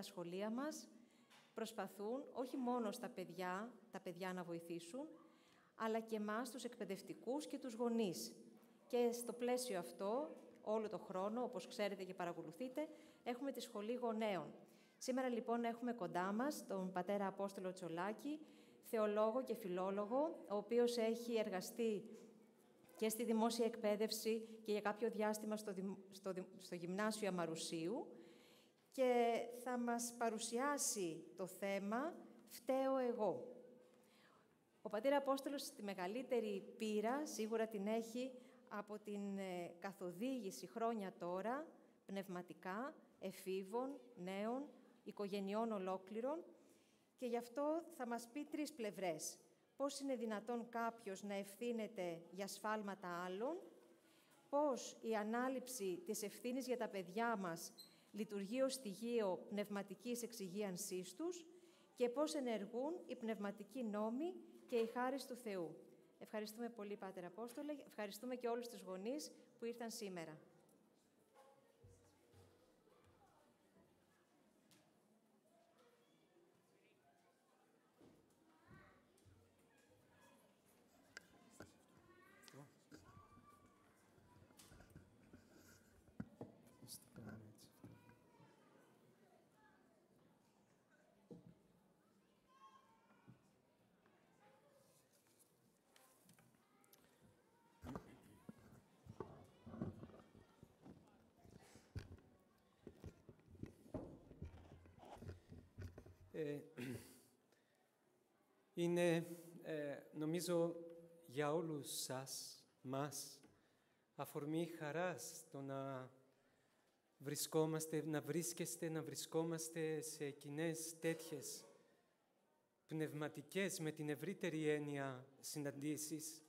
τα σχολεία μας προσπαθούν όχι μόνο στα παιδιά, τα παιδιά να βοηθήσουν, αλλά και εμάς τους εκπαιδευτικούς και τους γονείς. Και στο πλαίσιο αυτό, όλο το χρόνο, όπως ξέρετε και παρακολουθείτε, έχουμε τη Σχολή Γονέων. Σήμερα λοιπόν έχουμε κοντά μας τον πατέρα Απόστολο Τσολάκη, θεολόγο και φιλόλογο, ο οποίος έχει εργαστεί και στη δημόσια εκπαίδευση και για κάποιο διάστημα στο, στο, στο Γυμνάσιο Αμαρουσίου και θα μας παρουσιάσει το θέμα «Φταίω εγώ». Ο πατέρα Απόστολος τη μεγαλύτερη πείρα σίγουρα την έχει από την ε, καθοδήγηση χρόνια τώρα, πνευματικά, εφήβων, νέων, οικογενειών ολόκληρων και γι' αυτό θα μας πει τρεις πλευρές. Πώς είναι δυνατόν κάποιος να ευθύνεται για σφάλματα άλλων, πώς η ανάληψη της ευθύνης για τα παιδιά μας λειτουργεί ως στοιχείο πνευματικής εξυγίανσής τους και πώς ενεργούν οι πνευματικοί νόμοι και η χάρη του Θεού. Ευχαριστούμε πολύ, Πάτερ Απόστολε. Ευχαριστούμε και όλους τους γονείς που ήρθαν σήμερα. Ε, είναι, ε, νομίζω, για όλους σας, μας, αφορμή χαράς το να βρισκόμαστε, να βρίσκεστε, να βρισκόμαστε σε κοινές τέτοιες πνευματικές με την ευρύτερη έννοια συναντήσεις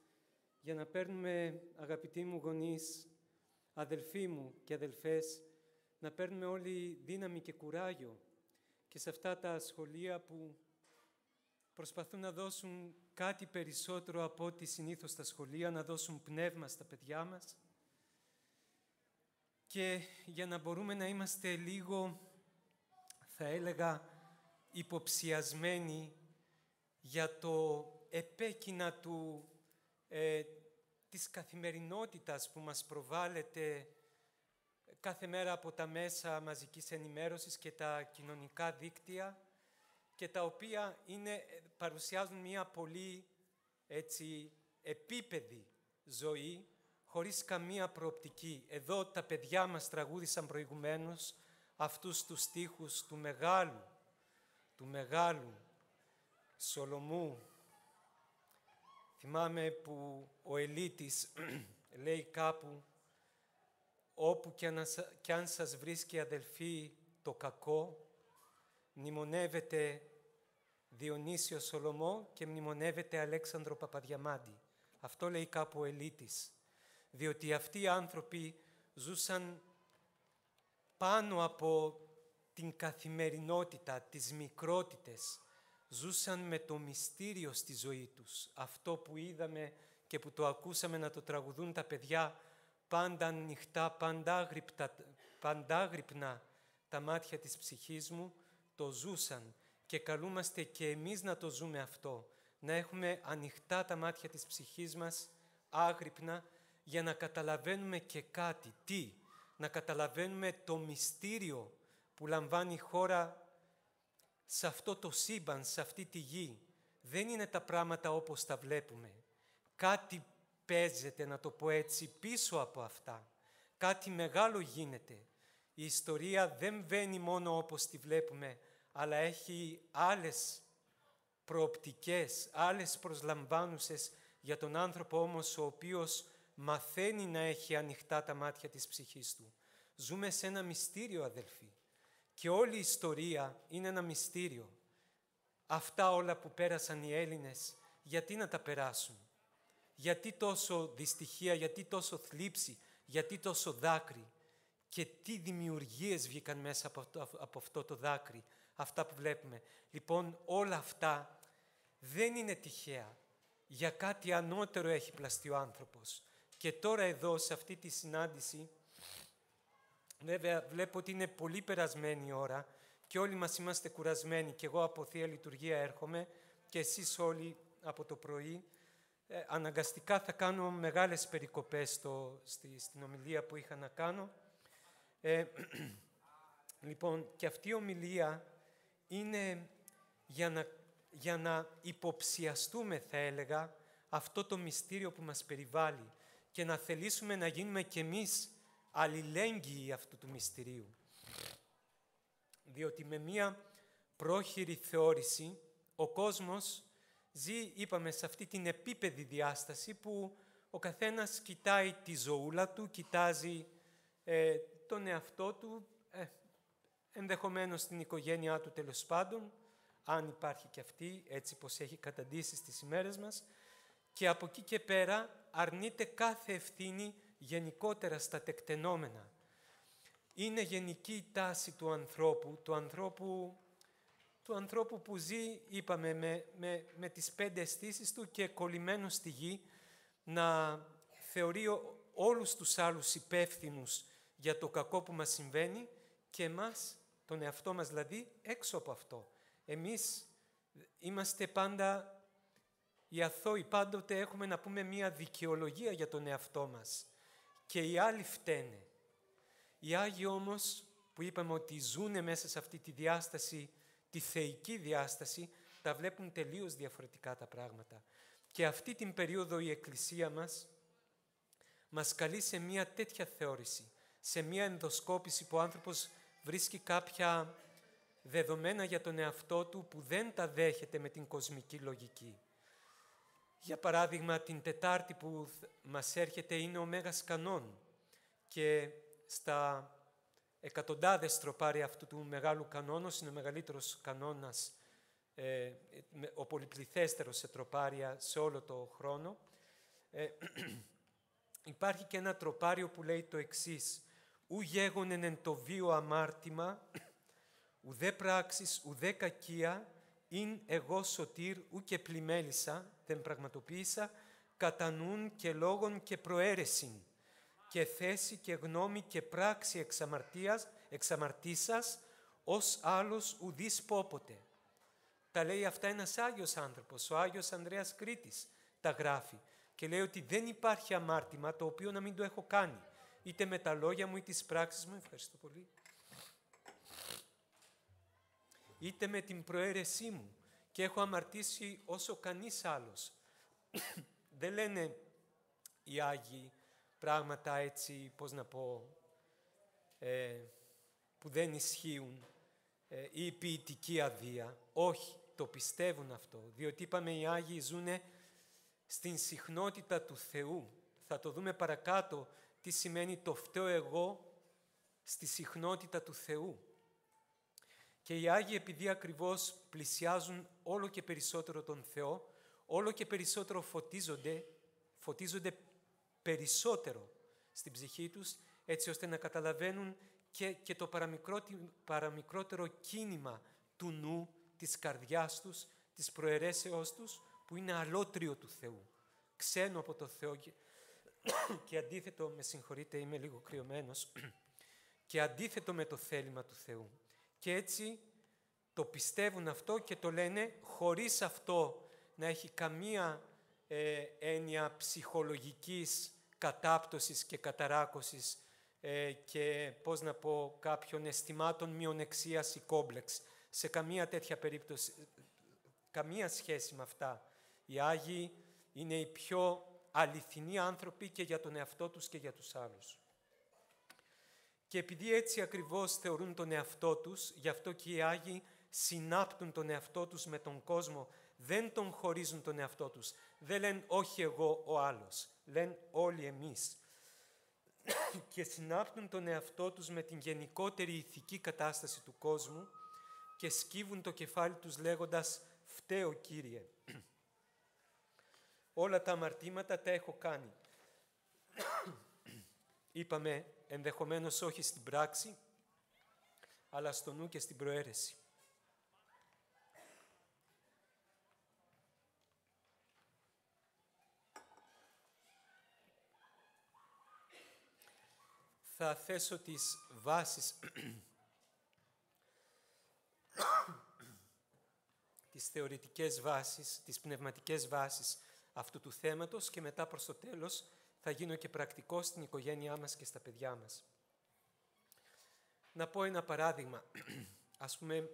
για να παίρνουμε, αγαπητοί μου γονείς, αδελφοί μου και αδελφές, να παίρνουμε όλοι δύναμη και κουράγιο και σε αυτά τα σχολεία που προσπαθούν να δώσουν κάτι περισσότερο από ό,τι συνήθως στα σχολεία, να δώσουν πνεύμα στα παιδιά μας. Και για να μπορούμε να είμαστε λίγο, θα έλεγα, υποψιασμένοι για το επέκεινα του, ε, της καθημερινότητας που μας προβάλλεται κάθε μέρα από τα μέσα μαζικής ενημέρωσης και τα κοινωνικά δίκτυα και τα οποία είναι, παρουσιάζουν μια πολύ έτσι, επίπεδη ζωή χωρίς καμία προοπτική. Εδώ τα παιδιά μας τραγούδησαν προηγουμένως αυτούς τους στίχους του μεγάλου, του μεγάλου Σολομού. Θυμάμαι που ο Ελίτης λέει κάπου όπου και αν σας βρίσκει αδελφοί το κακό, μνημονεύεται Διονύσιος Σολομό και μνημονεύεται Αλέξανδρο Παπαδιαμάντη. Αυτό λέει κάπου ο Ελίτης. Διότι αυτοί οι άνθρωποι ζούσαν πάνω από την καθημερινότητα, τις μικρότητες. Ζούσαν με το μυστήριο στη ζωή τους. Αυτό που είδαμε και που το ακούσαμε να το τραγουδούν τα παιδιά πάντα ανοιχτά, παντάγρυπνα τα μάτια της ψυχής μου, το ζούσαν και καλούμαστε και εμείς να το ζούμε αυτό, να έχουμε ανοιχτά τα μάτια της ψυχής μας, άγρυπνα, για να καταλαβαίνουμε και κάτι. Τι; Να καταλαβαίνουμε το μυστήριο που λαμβάνει η χώρα σε αυτό το σύμπαν, σε αυτή τη γη. Δεν είναι τα πράγματα όπως τα βλέπουμε. Κάτι παίζεται, να το πω έτσι, πίσω από αυτά. Κάτι μεγάλο γίνεται. Η ιστορία δεν βαίνει μόνο όπως τη βλέπουμε, αλλά έχει άλλες προοπτικές, άλλες προσλαμβάνουσες για τον άνθρωπο όμως ο οποίος μαθαίνει να έχει ανοιχτά τα μάτια της ψυχής του. Ζούμε σε ένα μυστήριο, αδελφοί. Και όλη η ιστορία είναι ένα μυστήριο. Αυτά όλα που πέρασαν οι Έλληνες, γιατί να τα περάσουν; Γιατί τόσο δυστυχία, γιατί τόσο θλίψη, γιατί τόσο δάκρυ και τι δημιουργίες βγήκαν μέσα από αυτό, από αυτό το δάκρυ, αυτά που βλέπουμε. Λοιπόν, όλα αυτά δεν είναι τυχαία. Για κάτι ανώτερο έχει πλαστεί ο άνθρωπος. Και τώρα εδώ, σε αυτή τη συνάντηση, βέβαια βλέπω ότι είναι πολύ περασμένη η ώρα και όλοι μας είμαστε κουρασμένοι και εγώ από Θεία Λειτουργία έρχομαι και εσείς όλοι από το πρωί. Ε, αναγκαστικά θα κάνω μεγάλες περικοπές στο, στη, στην ομιλία που είχα να κάνω. Ε, λοιπόν, και αυτή η ομιλία είναι για να, για να υποψιαστούμε, θα έλεγα, αυτό το μυστήριο που μας περιβάλλει και να θελήσουμε να γίνουμε κι εμείς αλληλέγγυοι αυτού του μυστηρίου. Διότι με μία πρόχειρη θεώρηση ο κόσμος ζει, είπαμε, σε αυτή την επίπεδη διάσταση που ο καθένας κοιτάει τη ζωούλα του, κοιτάζει ε, τον εαυτό του, ε, ενδεχομένως την οικογένειά του τέλος πάντων, αν υπάρχει και αυτή, έτσι πως έχει καταντήσει στις ημέρες μας, και από εκεί και πέρα αρνείται κάθε ευθύνη γενικότερα στα τεκτενόμενα. Είναι γενική η τάση του ανθρώπου, του ανθρώπου, του ανθρώπου που ζει, είπαμε, με, με, με τις πέντε αισθήσεις του και κολλημένος στη γη, να θεωρεί όλους τους άλλους υπεύθυνους για το κακό που μας συμβαίνει και εμάς, τον εαυτό μας δηλαδή, έξω από αυτό. Εμείς είμαστε πάντα οι αθώοι, πάντοτε έχουμε να πούμε μία δικαιολογία για τον εαυτό μας και οι άλλοι φταίνε. Οι Άγιοι όμως που είπαμε ότι ζούνε μέσα σε αυτή τη διάσταση, τη θεϊκή διάσταση, τα βλέπουν τελείως διαφορετικά τα πράγματα. Και αυτή την περίοδο η Εκκλησία μας μας καλεί σε μια τέτοια θεώρηση, σε μια ενδοσκόπηση που ο άνθρωπος βρίσκει κάποια δεδομένα για τον εαυτό του που δεν τα δέχεται με την κοσμική λογική. Για παράδειγμα, την Τετάρτη που μας έρχεται είναι ο Μέγας Κανόν και στα εκατοντάδες τροπάρια αυτού του μεγάλου κανόνος, είναι ο μεγαλύτερος κανόνας, ε, ο πολυπληθέστερος σε τροπάρια σε όλο το χρόνο. Ε, υπάρχει και ένα τροπάριο που λέει το εξής «Ου γέγονεν εν το βίο αμάρτημα, ουδέ πράξεις, ουδέ κακία, ειν εγώ σωτήρ ου και πλημέλησα, δεν πραγματοποίησα, κατά νουν και λόγων και προαίρεσιν, και θέση και γνώμη και πράξη εξαμαρτίας, εξαμαρτήσας, ως άλλος ουδής πόποτε. Τα λέει αυτά ένας Άγιος άνθρωπος, ο Άγιος Ανδρέας Κρήτης τα γράφει και λέει ότι δεν υπάρχει αμάρτημα το οποίο να μην το έχω κάνει, είτε με τα λόγια μου είτε τις πράξεις μου, ευχαριστώ πολύ, είτε με την προαίρεσή μου και έχω αμαρτήσει όσο κανείς άλλος. Δεν λένε οι Άγιοι πράγματα έτσι, πώς να πω, ε, που δεν ισχύουν ε, ή η ποιητική αδεία. Όχι, το πιστεύουν αυτό, διότι είπαμε οι Άγιοι ζουν στην συχνότητα του Θεού. Θα το δούμε παρακάτω τι σημαίνει το φταίο εγώ στη συχνότητα του Θεού. Και οι Άγιοι επειδή ακριβώς πλησιάζουν όλο και περισσότερο τον Θεό, όλο και περισσότερο φωτίζονται, φωτίζονται περισσότερο στην ψυχή τους, έτσι ώστε να καταλαβαίνουν και, και το παραμικρότερο κίνημα του νου, της καρδιάς τους, της προαιρέσεώς τους, που είναι αλότριο του Θεού, ξένο από το Θεό και, και αντίθετο, με συγχωρείτε είμαι λίγο κρυωμένος, και αντίθετο με το θέλημα του Θεού. Και έτσι το πιστεύουν αυτό και το λένε χωρίς αυτό να έχει καμία ε, έννοια ψυχολογικής κατάπτωσης και καταράκωσης ε, και πώς να πω κάποιων αισθημάτων μειονεξίας ή κόμπλεξ. Σε καμία τέτοια περίπτωση, καμία σχέση με αυτά. Οι Άγιοι είναι οι πιο αληθινοί άνθρωποι και για τον εαυτό τους και για τους άλλους. Και επειδή έτσι ακριβώς θεωρούν τον εαυτό τους, γι' αυτό και οι Άγιοι συνάπτουν τον εαυτό τους με τον κόσμο, δεν τον χωρίζουν τον εαυτό τους. Δεν λένε όχι εγώ ο άλλος, λένε όλοι εμείς. και συνάπτουν τον εαυτό τους με την γενικότερη ηθική κατάσταση του κόσμου και σκύβουν το κεφάλι τους λέγοντας «Φταίω Κύριε». Όλα τα αμαρτήματα τα έχω κάνει. Είπαμε ενδεχομένως όχι στην πράξη, αλλά στο νου και στην προαίρεση. Θα θέσω τις βάσεις τις θεωρητικές βάσεις, τις πνευματικές βάσεις αυτού του θέματος και μετά προς το τέλος θα γίνω και πρακτικός στην οικογένειά μας και στα παιδιά μας. Να πω ένα παράδειγμα. Ας πούμε,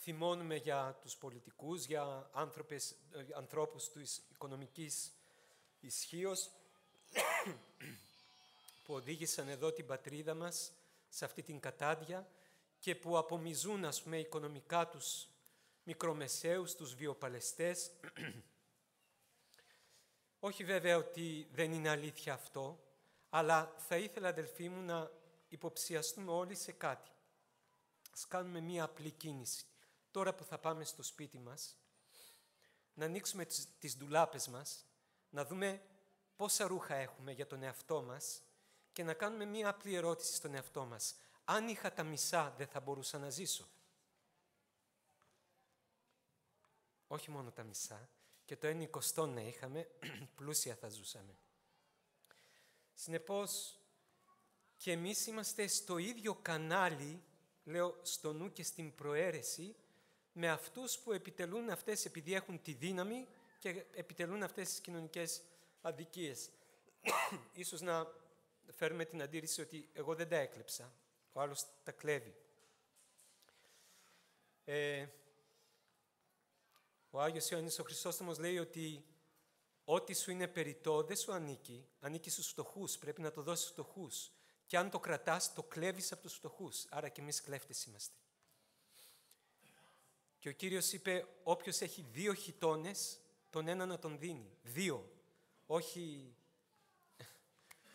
θυμώνουμε για τους πολιτικούς, για άνθρωπες, ε, ανθρώπους της οικονομικής ισχύως που οδήγησαν εδώ την πατρίδα μας σε αυτή την κατάδια και που απομιζούν, ας πούμε, οικονομικά τους μικρομεσαίους, τους βιοπαλαιστές. Όχι βέβαια ότι δεν είναι αλήθεια αυτό, αλλά θα ήθελα, αδελφοί μου, να υποψιαστούμε όλοι σε κάτι. Ας κάνουμε μία απλή κίνηση. Τώρα που θα πάμε στο σπίτι μας, να ανοίξουμε τις ντουλάπες μας, να δούμε πόσα ρούχα έχουμε για τον εαυτό μας και να κάνουμε μία απλή ερώτηση στον εαυτό μας. Αν είχα τα μισά, δεν θα μπορούσα να ζήσω. Όχι μόνο τα μισά, και το ένα εικοστό να είχαμε, πλούσια θα ζούσαμε. Συνεπώς, και εμείς είμαστε στο ίδιο κανάλι, λέω στο νου και στην προαίρεση, με αυτούς που επιτελούν αυτές επειδή έχουν τη δύναμη και επιτελούν αυτές τις κοινωνικές αδικίες. Ίσως να φέρουμε την αντίρρηση ότι εγώ δεν τα έκλεψα, ο άλλος τα κλέβει. Ε, ο Άγιος Ιωάννης ο Χριστόστομος λέει ότι ό,τι σου είναι περιττό δεν σου ανήκει, ανήκει στους φτωχούς. πρέπει να το δώσεις στους φτωχούς. Και αν το κρατάς, το κλέβεις από τους φτωχούς. Άρα και εμείς κλέφτες είμαστε. Και ο Κύριος είπε, όποιος έχει δύο χιτώνες, τον ένα να τον δίνει. Δύο. Όχι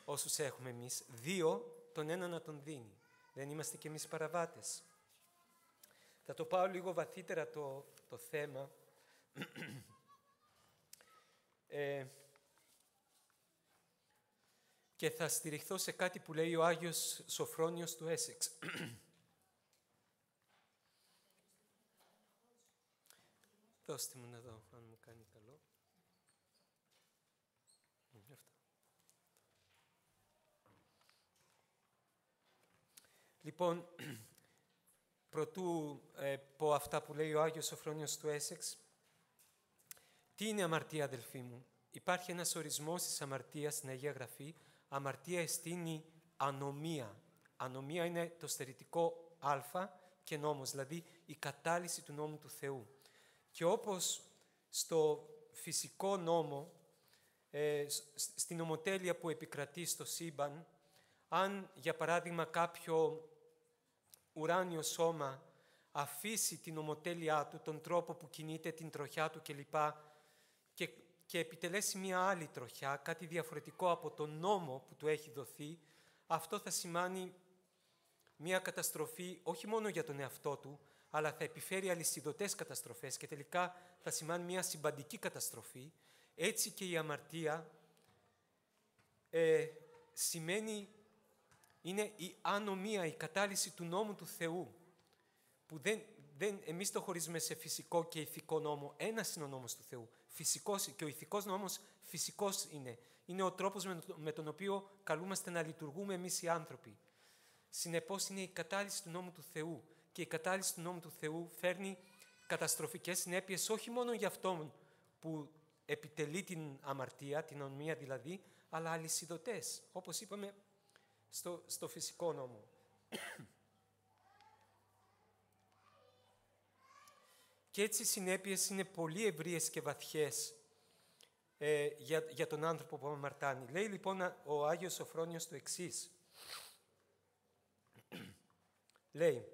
όσους έχουμε εμείς. Δύο, τον ένα να τον δίνει. Δεν είμαστε κι εμείς παραβάτες. Θα το πάω λίγο βαθύτερα το, το θέμα. ε, και θα στηριχθώ σε κάτι που λέει ο Άγιος Σοφρόνιος του Έσεξ. Δώστε μου να δω αν μου κάνει καλό. Λοιπόν, προτού ε, πω αυτά που λέει ο Άγιος Σοφρόνιος του Έσεξ, τι είναι αμαρτία, αδελφοί μου; Υπάρχει ένας ορισμός της αμαρτίας στην Αγία Γραφή. Αμαρτία εστίνει ανομία. Ανομία είναι το στερητικό α και νόμος, δηλαδή η κατάλυση του νόμου του Θεού. Και όπως στο φυσικό νόμο, ε, στην ομοτέλεια που επικρατεί στο σύμπαν, αν για παράδειγμα κάποιο ουράνιο σώμα αφήσει την ομοτέλειά του, τον τρόπο που κινείται, την τροχιά του κλπ. Και, και επιτελέσει μια άλλη τροχιά, κάτι διαφορετικό από τον νόμο που του έχει δοθεί, αυτό θα σημάνει μια καταστροφή όχι μόνο για τον εαυτό του, αλλά θα επιφέρει αλυσιδωτές καταστροφές και τελικά θα σημάνει μια συμπαντική καταστροφή. Έτσι και η αμαρτία ε, σημαίνει, είναι η ανομία, η κατάλυση του νόμου του Θεού, που δεν, δεν, εμείς το χωρίζουμε σε φυσικό και ηθικό νόμο. Ένας είναι ο νόμος του Θεού. Φυσικός και ο ηθικός νόμος φυσικός είναι. Είναι ο τρόπος με τον οποίο καλούμαστε να λειτουργούμε εμείς οι άνθρωποι. Συνεπώς είναι η κατάλυση του νόμου του Θεού και η κατάλυση του νόμου του Θεού φέρνει καταστροφικές συνέπειες όχι μόνο για αυτόν που επιτελεί την αμαρτία, την ανομία δηλαδή, αλλά αλυσιδωτές, όπως είπαμε στο, στο φυσικό νόμο. και έτσι οι συνέπειες είναι πολύ ευρείες και βαθιές ε, για, για τον άνθρωπο που αμαρτάνει. Λέει λοιπόν ο Άγιος Σοφρόνιος το εξής. Λέει,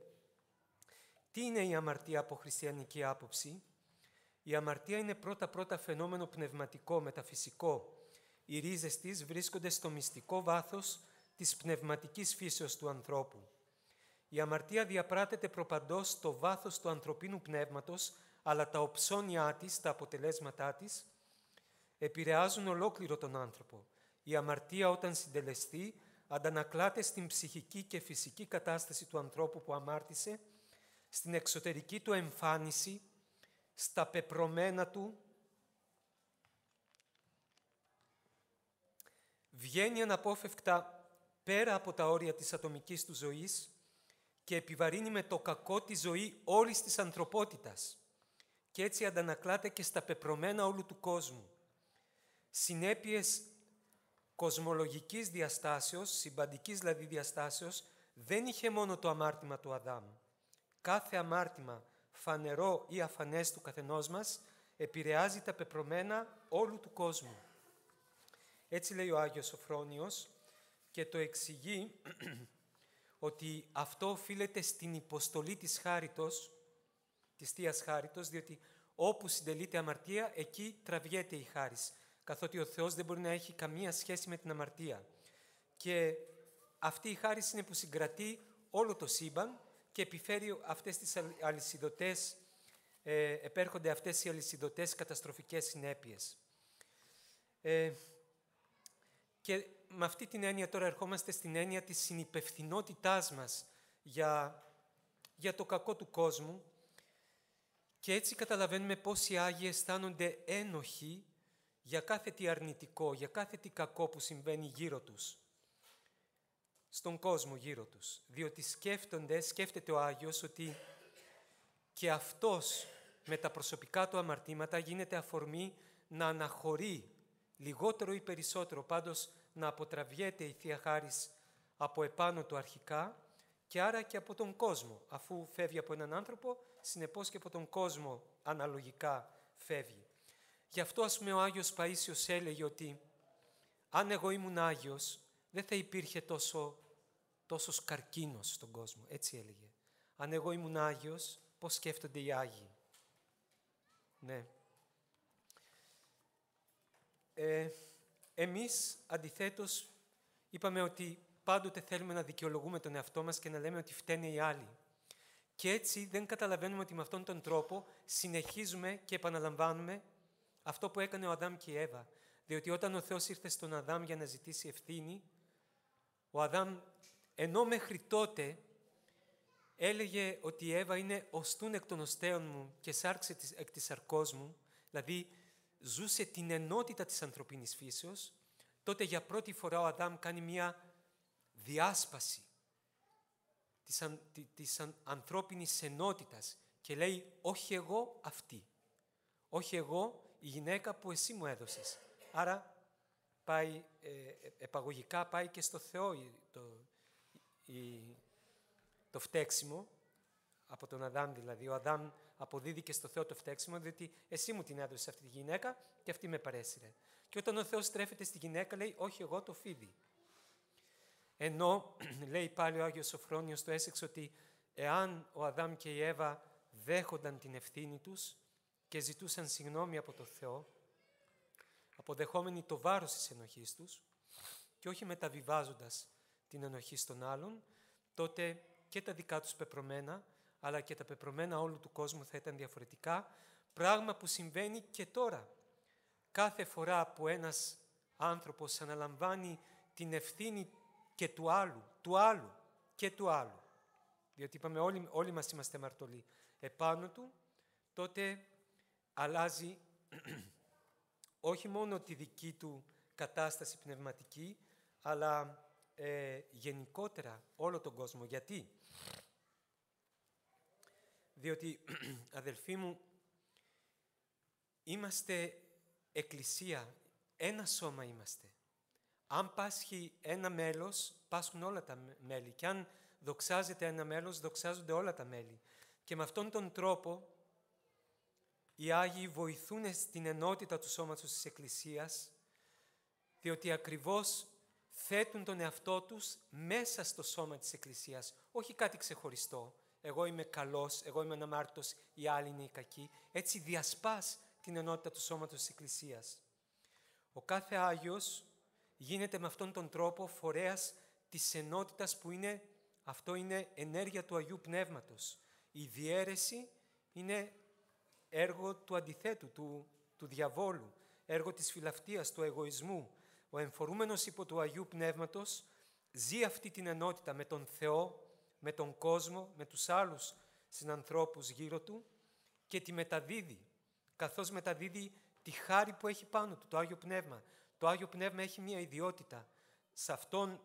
τι είναι η αμαρτία από χριστιανική άποψη; Η αμαρτία είναι πρώτα-πρώτα φαινόμενο πνευματικό, μεταφυσικό. Οι ρίζες της βρίσκονται στο μυστικό βάθος της πνευματικής φύσεως του ανθρώπου. Η αμαρτία διαπράτεται προπαντός στο βάθος του ανθρωπίνου πνεύματος, αλλά τα οψώνια της, τα αποτελέσματά της, επηρεάζουν ολόκληρο τον άνθρωπο. Η αμαρτία όταν συντελεστεί αντανακλάται στην ψυχική και φυσική κατάσταση του ανθρώπου που αμάρτησε στην εξωτερική του εμφάνιση, στα πεπρωμένα του, βγαίνει αναπόφευκτα πέρα από τα όρια της ατομικής του ζωής και επιβαρύνει με το κακό τη ζωή όλης της ανθρωπότητας. και έτσι αντανακλάται και στα πεπρωμένα όλου του κόσμου. Συνέπειες κοσμολογικής διαστάσεως, συμπαντικής δηλαδή διαστάσεως, δεν είχε μόνο το αμάρτημα του Αδάμ. Κάθε αμάρτημα, φανερό ή αφανές του καθενός μας, επηρεάζει τα πεπρωμένα όλου του κόσμου. Έτσι λέει ο Άγιος Σοφρόνιος και το εξηγεί ότι αυτό οφείλεται στην υποστολή της χάριτος, της Θείας Χάριτος, διότι όπου συντελείται αμαρτία, εκεί τραβιέται η χάρις, καθότι ο Θεός δεν μπορεί να έχει καμία σχέση με την αμαρτία. Και αυτή η χάρις είναι που συγκρατεί όλο το σύμπαν και επιφέρει αυτές τις αλυσιδωτές, ε, επέρχονται αυτές οι αλυσιδωτές καταστροφικές συνέπειες. Ε, και με αυτή την έννοια τώρα ερχόμαστε στην έννοια της συνυπευθυνότητάς μας για, για το κακό του κόσμου. Και έτσι καταλαβαίνουμε πώς οι Άγιοι αισθάνονται ένοχοι για κάθε τι αρνητικό, για κάθε τι κακό που συμβαίνει γύρω τους, στον κόσμο γύρω τους. Διότι σκέφτονται, σκέφτεται ο Άγιος ότι και αυτός με τα προσωπικά του αμαρτήματα γίνεται αφορμή να αναχωρεί λιγότερο ή περισσότερο, πάντως να αποτραβιέται η Θεία Χάρις από επάνω του αρχικά και άρα και από τον κόσμο. Αφού φεύγει από έναν άνθρωπο, συνεπώς και από τον κόσμο αναλογικά φεύγει. Γι' αυτό ας πούμε ο Άγιος Παΐσιος έλεγε ότι αν εγώ ήμουν Άγιος δεν θα υπήρχε τόσο, τόσος καρκίνος στον κόσμο. Έτσι έλεγε. Αν εγώ ήμουν Άγιος, πώς σκέφτονται οι Άγιοι. Ναι. Ε, εμείς, αντιθέτως, είπαμε ότι πάντοτε θέλουμε να δικαιολογούμε τον εαυτό μας και να λέμε ότι φταίνε οι άλλοι. Και έτσι δεν καταλαβαίνουμε ότι με αυτόν τον τρόπο συνεχίζουμε και επαναλαμβάνουμε αυτό που έκανε ο Αδάμ και η Εύα. Διότι όταν ο Θεός ήρθε στον Αδάμ για να ζητήσει ευθύνη, ο Αδάμ, ενώ μέχρι τότε έλεγε ότι η Εύα είναι οστούν εκ των οστέων μου και σάρξε εκ της σαρκός μου, δηλαδή ζούσε την ενότητα της ανθρωπίνης φύσεως, τότε για πρώτη φορά ο Αδάμ κάνει μια διάσπαση της, αν, της ανθρώπινης ενότητας και λέει όχι εγώ αυτή, όχι εγώ η γυναίκα που εσύ μου έδωσες. Άρα πάει, ε, επαγωγικά πάει και στο Θεό το, το φταίξιμο, από τον Αδάμ δηλαδή. Ο Αδάμ αποδίδει και στο Θεό το φταίξιμο, διότι εσύ μου την έδωσες αυτή τη γυναίκα και αυτή με παρέσυρε. Και όταν ο Θεός στρέφεται στη γυναίκα λέει όχι εγώ το φίδι. Ενώ λέει πάλι ο Άγιος Σοφρόνιος στο Έσεξ ότι εάν ο Αδάμ και η Εύα δέχονταν την ευθύνη τους και ζητούσαν συγνώμη από το Θεό, αποδεχόμενοι το βάρος της ενοχής τους και όχι μεταβιβάζοντας την ενοχή στον άλλον, τότε και τα δικά τους πεπρωμένα αλλά και τα πεπρωμένα όλου του κόσμου θα ήταν διαφορετικά, πράγμα που συμβαίνει και τώρα. Κάθε φορά που ένας άνθρωπος αναλαμβάνει την ευθύνη και του άλλου, του άλλου και του άλλου, διότι είπαμε όλοι, όλοι μας είμαστε μαρτωλοί, επάνω του, τότε αλλάζει όχι μόνο τη δική του κατάσταση πνευματική, αλλά ε, γενικότερα όλο τον κόσμο. Γιατί; Διότι, αδελφοί μου, είμαστε εκκλησία, ένα σώμα είμαστε. Αν πάσχει ένα μέλος, πάσχουν όλα τα μέλη. Και αν δοξάζεται ένα μέλος, δοξάζονται όλα τα μέλη. Και με αυτόν τον τρόπο, οι Άγιοι βοηθούν στην ενότητα του σώματος της Εκκλησίας, διότι ακριβώς θέτουν τον εαυτό τους μέσα στο σώμα της Εκκλησίας, όχι κάτι ξεχωριστό, εγώ είμαι καλός, εγώ είμαι αναμάρτητος, οι άλλοι είναι οι κακοί. Έτσι διασπάς την ενότητα του σώματος της Εκκλησίας. Ο κάθε Άγιος γίνεται με αυτόν τον τρόπο φορέας της ενότητας που είναι, αυτό είναι ενέργεια του Αγίου Πνεύματος. Η διαίρεση είναι έργο του αντιθέτου, του, του διαβόλου, έργο της φιλαυτίας, του εγωισμού. Ο εμφορούμενος υπό του Αγίου Πνεύματος ζει αυτή την ενότητα με τον Θεό, με τον κόσμο, με τους άλλους συνανθρώπους γύρω του και τη μεταδίδει, καθώς μεταδίδει τη χάρη που έχει πάνω του, το Άγιο Πνεύμα. Το Άγιο Πνεύμα έχει μία ιδιότητα. Σε αυτόν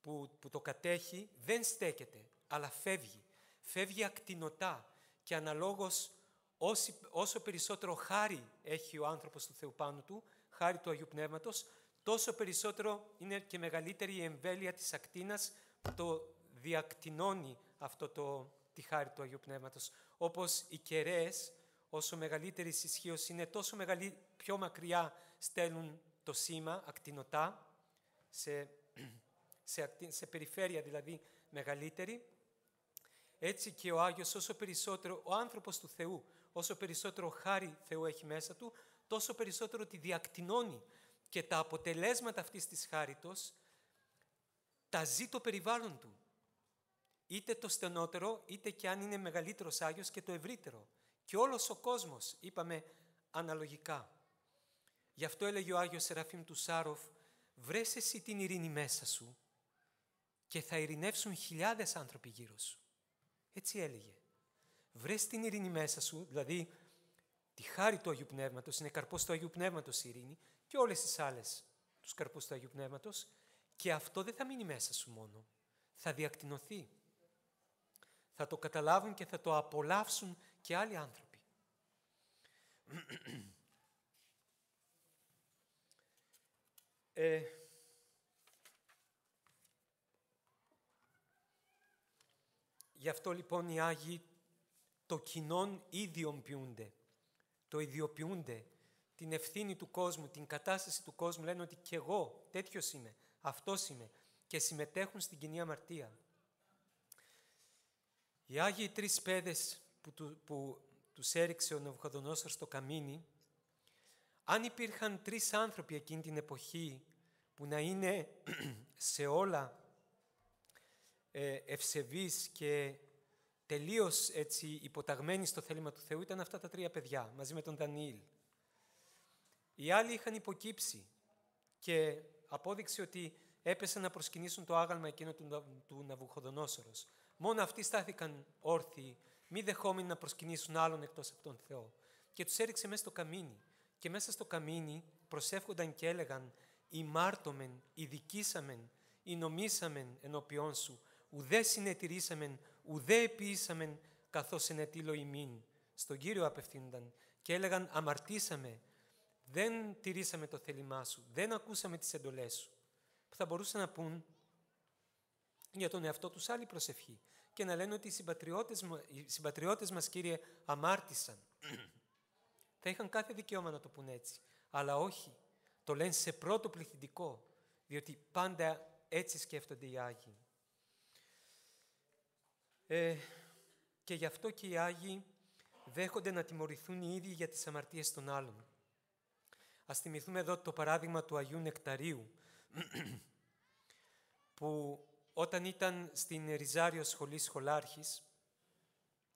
που, που το κατέχει δεν στέκεται, αλλά φεύγει. Φεύγει ακτινοτά και αναλόγως όσο περισσότερο χάρη έχει ο άνθρωπος του Θεού πάνω του, χάρη του Αγίου Πνεύματος, τόσο περισσότερο είναι και μεγαλύτερη η εμβέλεια της ακτίνας που το διακτηνώνει αυτό το, τη χάρη του Αγίου Πνεύματος. Όπως οι κεραίες, όσο μεγαλύτερη ισχύως είναι, τόσο μεγαλύτερη, πιο μακριά στέλνουν το σήμα ακτινοτά, σε, σε, σε περιφέρεια δηλαδή μεγαλύτερη. Έτσι και ο Άγιος όσο περισσότερο, ο άνθρωπος του Θεού, όσο περισσότερο χάρη Θεού έχει μέσα του, τόσο περισσότερο τη διακτηνώνει και τα αποτελέσματα αυτής της χάριτος τα ζει το περιβάλλον του. Είτε το στενότερο, είτε και αν είναι μεγαλύτερος Άγιος και το ευρύτερο. Και όλος ο κόσμος, είπαμε αναλογικά. Γι' αυτό έλεγε ο Άγιος Σεραφείμ του Σάροφ, βρες εσύ την ειρήνη μέσα σου και θα ειρηνεύσουν χιλιάδες άνθρωποι γύρω σου. Έτσι έλεγε. Βρες την ειρήνη μέσα σου, δηλαδή τη χάρη του Αγίου Πνεύματος, είναι καρπός του Αγίου Πνεύματος η ειρήνη και όλες τις άλλες τους καρπούς του Αγίου Πνεύματος και αυτό δεν θα μείνει μέσα σου μόνο, θα διακτηνωθεί. Θα το καταλάβουν και θα το απολαύσουν και άλλοι άνθρωποι. Ε, γι' αυτό λοιπόν οι Άγιοι το κοινόν ιδιοποιούνται, το ιδιοποιούνται, την ευθύνη του κόσμου, την κατάσταση του κόσμου, λένε ότι και εγώ τέτοιος είμαι, αυτός είμαι και συμμετέχουν στην κοινή αμαρτία. Οι Άγιοι τρεις παιδες που, του, που τους έριξε ο Νοβχοδονόσορ στο καμίνι, αν υπήρχαν τρεις άνθρωποι εκείνη την εποχή που να είναι σε όλα ε, ευσεβείς και τελείως έτσι υποταγμένοι στο θέλημα του Θεού, ήταν αυτά τα τρία παιδιά, μαζί με τον Δανιήλ. Οι άλλοι είχαν υποκύψει και απόδειξε ότι έπεσαν να προσκυνήσουν το άγαλμα εκείνο του, του Ναβουχοδονόσορος. Μόνο αυτοί στάθηκαν όρθιοι, μη δεχόμενοι να προσκυνήσουν άλλον εκτός από τον Θεό. Και τους έριξε μέσα στο καμίνι. Και μέσα στο καμίνι προσεύχονταν και έλεγαν «Ημάρτωμεν, ειδικήσαμεν, νομίσαμεν ενώπιόν σου, ουδέ συνετηρήσαμεν, ουδέ επίησαμεν, καθώς ενετήλω ημίν». Στον Κύριο απευθύνονταν και έλεγαν «Αμαρτήσαμε, δεν τηρήσαμε το θέλημά σου, δεν ακούσαμε τις εντολές σου». Που θα μπορούσαν να πούν για τον εαυτό τους άλλη προσευχή και να λένε ότι οι συμπατριώτες, οι συμπατριώτες μας, Κύριε, αμάρτησαν. θα είχαν κάθε δικαίωμα να το πούν έτσι. Αλλά όχι. Το λένε σε πρώτο πληθυντικό, διότι πάντα έτσι σκέφτονται οι Άγιοι. Ε, και γι' αυτό και οι Άγιοι δέχονται να τιμωρηθούν οι ίδιοι για τις αμαρτίες των άλλων. Ας θυμηθούμε εδώ το παράδειγμα του Αγίου Νεκταρίου, που όταν ήταν στην Ριζάριο Σχολής Σχολάρχης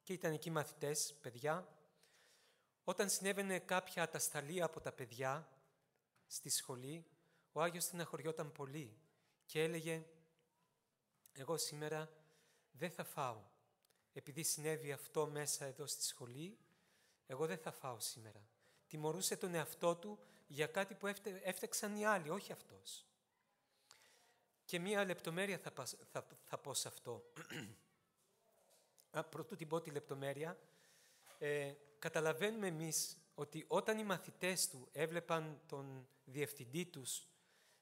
και ήταν εκεί μαθητές, παιδιά, όταν συνέβαινε κάποια ατασταλία από τα παιδιά στη σχολή, ο Άγιος στεναχωριόταν πολύ και έλεγε «Εγώ σήμερα δεν θα φάω. Επειδή συνέβη αυτό μέσα εδώ στη σχολή, εγώ δεν θα φάω σήμερα». Τιμωρούσε τον εαυτό του για κάτι που έφτεξαν οι άλλοι, όχι αυτός. Και μία λεπτομέρεια θα, θα, θα πω σε αυτό. Πρωτού την πω τη λεπτομέρεια, ε, καταλαβαίνουμε εμείς ότι όταν οι μαθητές του έβλεπαν τον διευθυντή τους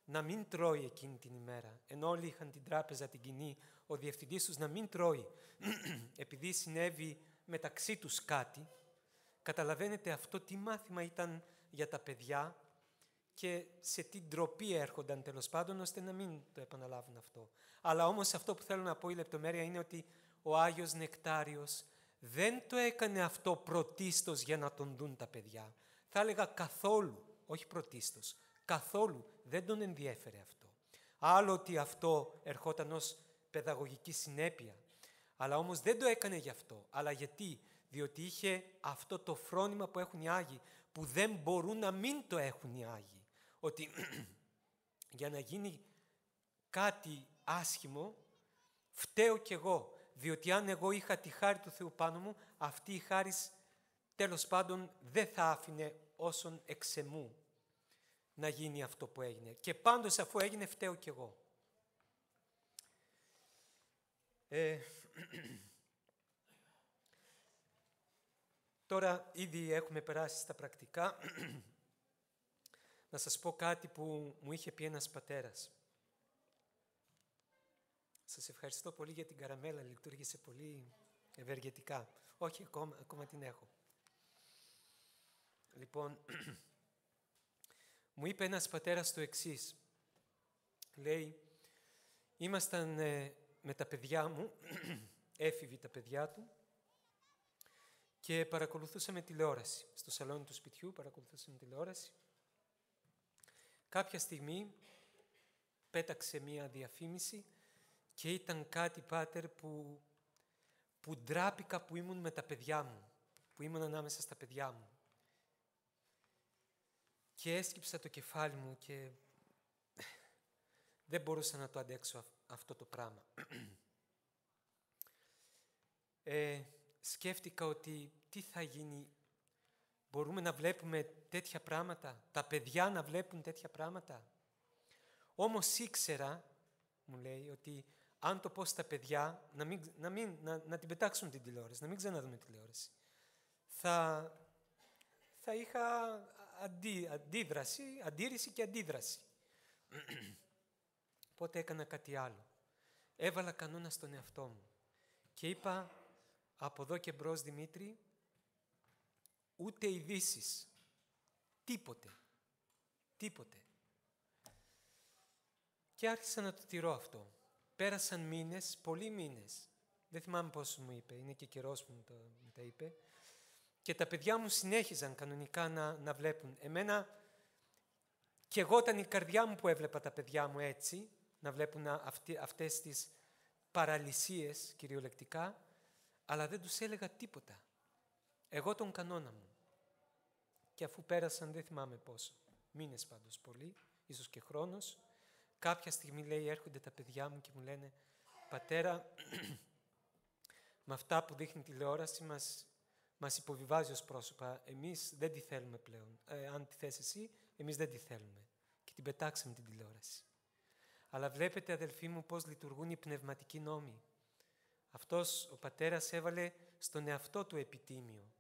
να μην τρώει εκείνη την ημέρα, ενώ όλοι είχαν την τράπεζα την κοινή, ο διευθυντής τους να μην τρώει, επειδή συνέβη μεταξύ τους κάτι, καταλαβαίνετε αυτό τι μάθημα ήταν για τα παιδιά και σε τι ντροπή έρχονταν τέλος πάντων, ώστε να μην το επαναλάβουν αυτό. Αλλά όμως αυτό που θέλω να πω η λεπτομέρεια είναι ότι ο Άγιος Νεκτάριος δεν το έκανε αυτό πρωτίστως για να τον δουν τα παιδιά. Θα έλεγα καθόλου, όχι πρωτίστως, καθόλου δεν τον ενδιέφερε αυτό. Άλλο ότι αυτό ερχόταν ως παιδαγωγική συνέπεια. Αλλά όμως δεν το έκανε γι' αυτό. Αλλά γιατί, διότι είχε αυτό το φρόνημα που έχουν οι Άγιοι, που δεν μπορούν να μην το έχουν οι Άγιοι. Ότι για να γίνει κάτι άσχημο, φταίω κι εγώ διότι αν εγώ είχα τη χάρη του Θεού πάνω μου, αυτή η χάρη τέλος πάντων δεν θα άφηνε όσον εξεμού να γίνει αυτό που έγινε. Και πάντως αφού έγινε φταίω κι εγώ. Ε, Τώρα ήδη έχουμε περάσει στα πρακτικά. Να σας πω κάτι που μου είχε πει ένας πατέρας. Σας ευχαριστώ πολύ για την καραμέλα, λειτουργήσε πολύ ευεργετικά. Όχι, ακόμα, ακόμα την έχω. Λοιπόν, μου είπε ένας πατέρας το εξής. Λέει, ήμασταν ε, με τα παιδιά μου, έφηβοι τα παιδιά του, και παρακολουθούσαμε τηλεόραση. Στο σαλόνι του σπιτιού παρακολουθούσαμε τηλεόραση. Κάποια στιγμή πέταξε μία διαφήμιση και ήταν κάτι, Πάτερ, που, που ντράπηκα που ήμουν με τα παιδιά μου, που ήμουν ανάμεσα στα παιδιά μου. Και έσκυψα το κεφάλι μου και δεν μπορούσα να το αντέξω αυτό το πράγμα. Ε, σκέφτηκα ότι τι θα γίνει, μπορούμε να βλέπουμε τέτοια πράγματα, τα παιδιά να βλέπουν τέτοια πράγματα; Όμως ήξερα, μου λέει, ότι αν το πω στα παιδιά, να, μην, να, μην, να, να την πετάξουν την τηλεόραση, να μην ξαναδούμε τηλεόραση, θα, θα είχα αντί, αντίδραση, αντίρρηση και αντίδραση. Οπότε έκανα κάτι άλλο. Έβαλα κανόνα στον εαυτό μου και είπα από εδώ και μπρος Δημήτρη, ούτε ειδήσεις. Τίποτε. Τίποτε. Και άρχισα να το τηρώ αυτό. Πέρασαν μήνες, πολλοί μήνες. Δεν θυμάμαι πόσο μου είπε, είναι και καιρός που μου, το, μου τα είπε. Και τα παιδιά μου συνέχιζαν κανονικά να, να βλέπουν. Εμένα και εγώ ήταν η καρδιά μου που έβλεπα τα παιδιά μου έτσι, να βλέπουν αυτέ αυτές τις παραλυσίες κυριολεκτικά, αλλά δεν τους έλεγα τίποτα. Εγώ τον κανόνα μου. Και αφού πέρασαν, δεν θυμάμαι πόσο, μήνες πάντως πολύ, ίσως και χρόνος, κάποια στιγμή λέει έρχονται τα παιδιά μου και μου λένε «Πατέρα, με αυτά που δείχνει τηλεόραση μας, μας υποβιβάζει ως πρόσωπα. Εμείς δεν τη θέλουμε πλέον. Ε, αν τη θες εσύ, εμείς δεν τη θέλουμε». Και την πετάξαμε την τηλεόραση. Αλλά βλέπετε αδελφοί μου πώς λειτουργούν οι πνευματικοί νόμοι. Αυτός ο πατέρας έβαλε στον εαυτό του επιτίμιο.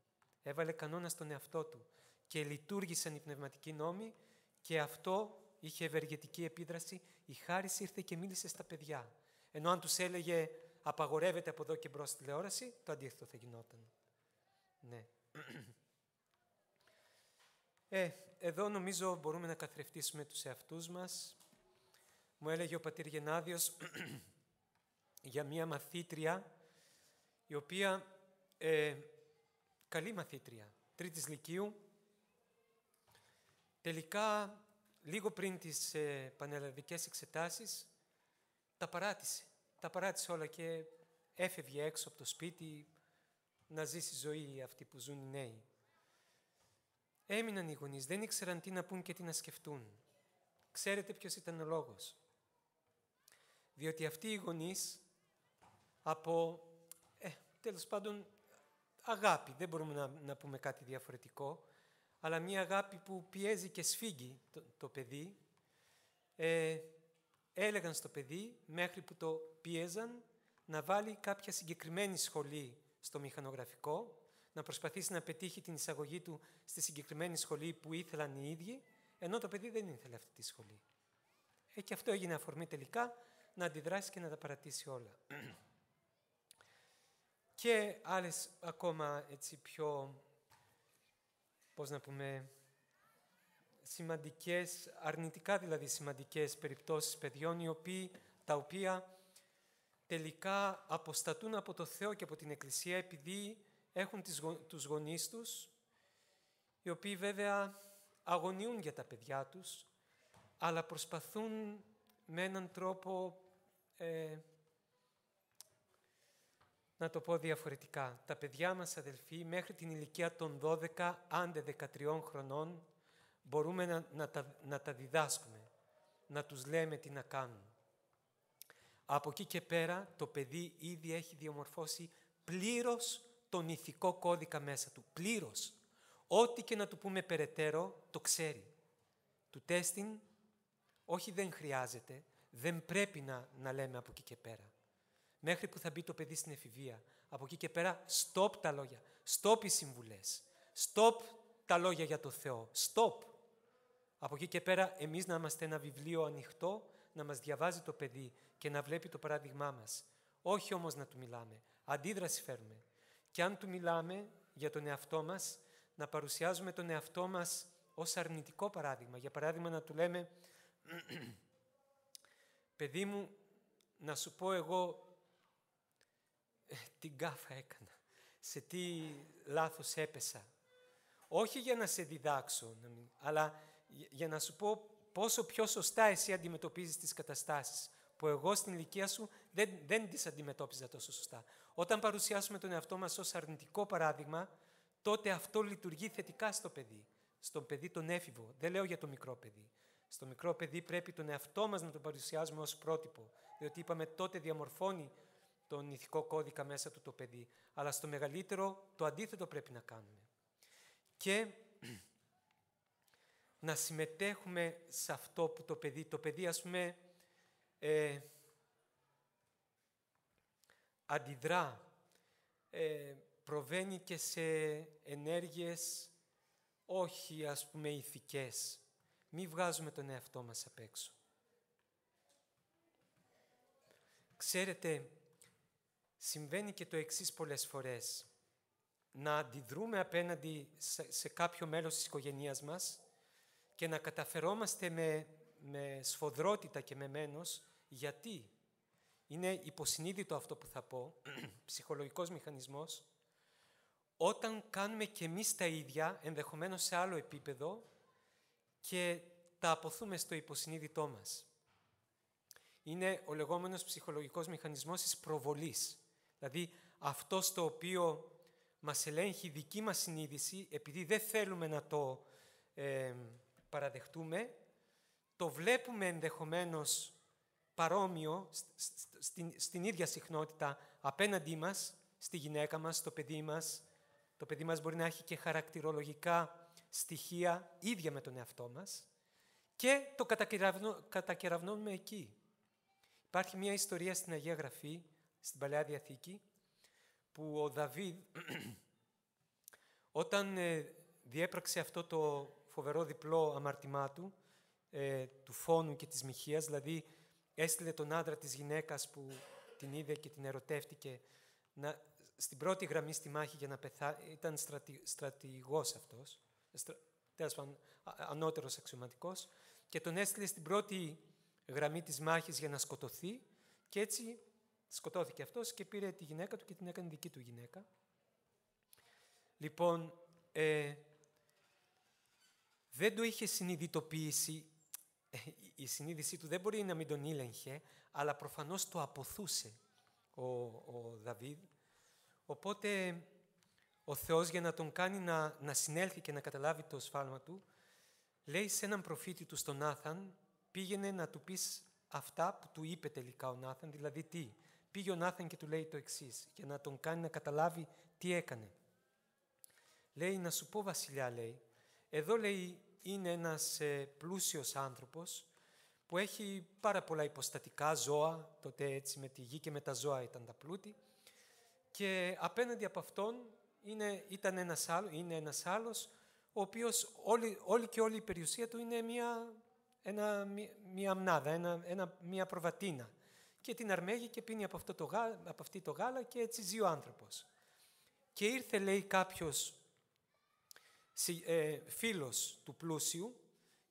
Έβαλε κανόνα στον εαυτό του και λειτουργήσαν οι πνευματικοί νόμοι και αυτό είχε ευεργετική επίδραση. Η χάρης ήρθε και μίλησε στα παιδιά. Ενώ αν τους έλεγε απαγορεύεται από εδώ και μπρος τηλεόραση, το αντίθετο θα γινόταν. Ναι. Ε, εδώ νομίζω μπορούμε να καθρεφτήσουμε τους εαυτούς μας. Μου έλεγε ο πατήρ Γενάδιος για μία μαθήτρια η οποία, ε, καλή μαθήτρια, τρίτης λυκείου, τελικά λίγο πριν τις ε, πανελλαδικές εξετάσεις τα παράτησε. Τα παράτησε όλα και έφευγε έξω από το σπίτι να ζήσει ζωή αυτή που ζουν οι νέοι. Έμειναν οι γονείς, δεν ήξεραν τι να πούν και τι να σκεφτούν. Ξέρετε ποιος ήταν ο λόγος; Διότι αυτοί οι γονείς από, ε, τέλος πάντων, αγάπη, δεν μπορούμε να, να πούμε κάτι διαφορετικό, αλλά μια αγάπη που πιέζει και σφίγγει το, το παιδί, ε, έλεγαν στο παιδί, μέχρι που το πίεζαν, να βάλει κάποια συγκεκριμένη σχολή στο μηχανογραφικό, να προσπαθήσει να πετύχει την εισαγωγή του στη συγκεκριμένη σχολή που ήθελαν οι ίδιοι, ενώ το παιδί δεν ήθελε αυτή τη σχολή. Ε, και αυτό έγινε αφορμή τελικά να αντιδράσει και να τα παρατήσει όλα. Και άλλες ακόμα έτσι πιο, πώς να πούμε, σημαντικές, αρνητικά δηλαδή σημαντικές περιπτώσεις παιδιών, οι οποίοι, τα οποία τελικά αποστατούν από το Θεό και από την Εκκλησία επειδή έχουν τις, τους γονείς τους, οι οποίοι βέβαια αγωνιούν για τα παιδιά τους, αλλά προσπαθούν με έναν τρόπο ε, να το πω διαφορετικά. Τα παιδιά μας αδελφοί μέχρι την ηλικία των 12, άντε 13 χρονών, μπορούμε να, να, τα, να τα διδάσκουμε, να τους λέμε τι να κάνουν. Από εκεί και πέρα το παιδί ήδη έχει διαμορφώσει πλήρως τον ηθικό κώδικα μέσα του. Πλήρως. Ό,τι και να του πούμε περαιτέρω, το ξέρει. Του τέστην, όχι δεν χρειάζεται, δεν πρέπει να, να λέμε από εκεί και πέρα. Μέχρι που θα μπει το παιδί στην εφηβεία. Από εκεί και πέρα, stop τα λόγια. Stop οι συμβουλές. Stop τα λόγια για το Θεό. Stop. Από εκεί και πέρα, εμείς να είμαστε ένα βιβλίο ανοιχτό, να μας διαβάζει το παιδί και να βλέπει το παράδειγμά μας. Όχι όμως να του μιλάμε. Αντίδραση φέρουμε. Και αν του μιλάμε για τον εαυτό μας, να παρουσιάζουμε τον εαυτό μας ως αρνητικό παράδειγμα. Για παράδειγμα να του λέμε, παιδί μου, να σου πω εγώ ε, τι γκάφα έκανα, σε τι λάθος έπεσα. Όχι για να σε διδάξω, αλλά για να σου πω πόσο πιο σωστά εσύ αντιμετωπίζεις τις καταστάσεις που εγώ στην ηλικία σου δεν, δεν τις αντιμετώπιζα τόσο σωστά. Όταν παρουσιάσουμε τον εαυτό μας ως αρνητικό παράδειγμα, τότε αυτό λειτουργεί θετικά στο παιδί. Στον παιδί τον έφηβο. Δεν λέω για το μικρό παιδί. Στο μικρό παιδί πρέπει τον εαυτό μας να τον παρουσιάζουμε ως πρότυπο. Διότι είπαμε τότε διαμορφώνει τον ηθικό κώδικα μέσα του το παιδί. Αλλά στο μεγαλύτερο το αντίθετο πρέπει να κάνουμε. Και να συμμετέχουμε σε αυτό που το παιδί, το παιδί ας πούμε ε, αντιδρά, ε, προβαίνει και σε ενέργειες όχι ας πούμε ηθικές. Μη βγάζουμε τον εαυτό μας απ' έξω. Ξέρετε, συμβαίνει και το εξής πολλές φορές. Να αντιδρούμε απέναντι σε κάποιο μέλος της οικογένειας μας και να καταφερόμαστε με, με σφοδρότητα και με μένος. Γιατί είναι υποσυνείδητο αυτό που θα πω, ψυχολογικός μηχανισμός, όταν κάνουμε και εμείς τα ίδια, ενδεχομένως σε άλλο επίπεδο, και τα αποθούμε στο υποσυνείδητό μας. Είναι ο λεγόμενος ψυχολογικός μηχανισμός της προβολής. Δηλαδή αυτό στο οποίο μας ελέγχει η δική μας συνείδηση, επειδή δεν θέλουμε να το ε, παραδεχτούμε, το βλέπουμε ενδεχομένως παρόμοιο στην, στην ίδια συχνότητα απέναντί μας, στη γυναίκα μας, στο παιδί μας. Το παιδί μας μπορεί να έχει και χαρακτηρολογικά στοιχεία ίδια με τον εαυτό μας και το κατακεραυνώνουμε εκεί. Υπάρχει μια ιστορία στην Αγία Γραφή, στην Παλαιά Διαθήκη, που ο Δαβίδ, όταν ε, διέπραξε αυτό το φοβερό διπλό αμαρτημά του, ε, του φόνου και της μοιχείας, δηλαδή έστειλε τον άντρα της γυναίκας που την είδε και την ερωτεύτηκε να, στην πρώτη γραμμή στη μάχη για να πεθάνει. Ήταν στρατη, στρατηγός αυτός, στρα, τέλος πάντων ανώτερος αξιωματικός και τον έστειλε στην πρώτη γραμμή της μάχης για να σκοτωθεί και έτσι σκοτώθηκε αυτός και πήρε τη γυναίκα του και την έκανε δική του γυναίκα. Λοιπόν, ε, δεν το είχε συνειδητοποιήσει η συνείδησή του δεν μπορεί να μην τον ήλεγχε, αλλά προφανώς το αποθούσε ο, ο Δαβίδ. Οπότε ο Θεός για να τον κάνει να, να συνέλθει και να καταλάβει το σφάλμα του, λέει σε έναν προφήτη του στον Νάθαν, πήγαινε να του πεις αυτά που του είπε τελικά ο Νάθαν, δηλαδή τι. Πήγε ο Νάθαν και του λέει το εξής, για να τον κάνει να καταλάβει τι έκανε. Λέει, να σου πω βασιλιά, λέει, εδώ λέει είναι ένας ε, πλούσιος άνθρωπος που έχει πάρα πολλά υποστατικά ζώα, τότε έτσι με τη γη και με τα ζώα ήταν τα πλούτη, και απέναντι από αυτόν είναι, ήταν ένας άλλο, είναι ένας άλλος, ο οποίος όλη, όλη και όλη η περιουσία του είναι μια, ένα, μια αμνάδα, ένα, ένα, μια προβατίνα. Και την αρμέγει και πίνει από, αυτό το γάλα, από αυτή το γάλα και έτσι ζει ο άνθρωπος. Και ήρθε, λέει, κάποιος ε, φίλος του πλούσιου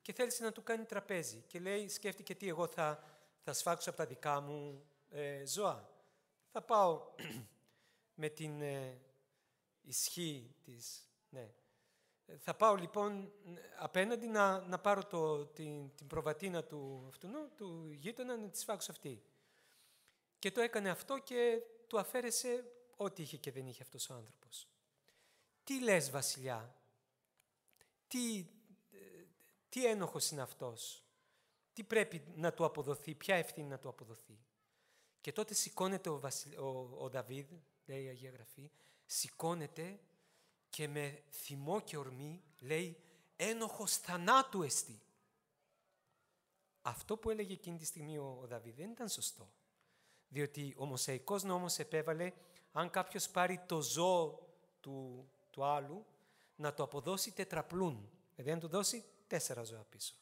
και θέλησε να του κάνει τραπέζι. Και λέει, σκέφτηκε τι εγώ θα, θα σφάξω από τα δικά μου ε, ζώα. Θα πάω με την ε, ισχύ της... Ναι. Θα πάω λοιπόν απέναντι να, να πάρω το, την, την προβατίνα του αυτού του γείτονα, να τη σφάξω αυτή. Και το έκανε αυτό και του αφαίρεσε ό,τι είχε και δεν είχε αυτός ο άνθρωπος. Τι λες βασιλιά, τι, τι ένοχος είναι αυτός, τι πρέπει να του αποδοθεί, ποια ευθύνη να του αποδοθεί; Και τότε σηκώνεται ο, Βασιλ... ο, ο Δαβίδ, λέει η Αγία Γραφή, σηκώνεται και με θυμό και ορμή λέει «ένοχος θανάτου εστί». Αυτό που έλεγε εκείνη τη στιγμή ο, ο Δαβίδ δεν ήταν σωστό. Διότι ο Μωσαϊκός νόμος επέβαλε αν κάποιος πάρει το ζώο του, του άλλου, να το αποδώσει τετραπλούν. Δηλαδή να του δώσει τέσσερα ζώα πίσω.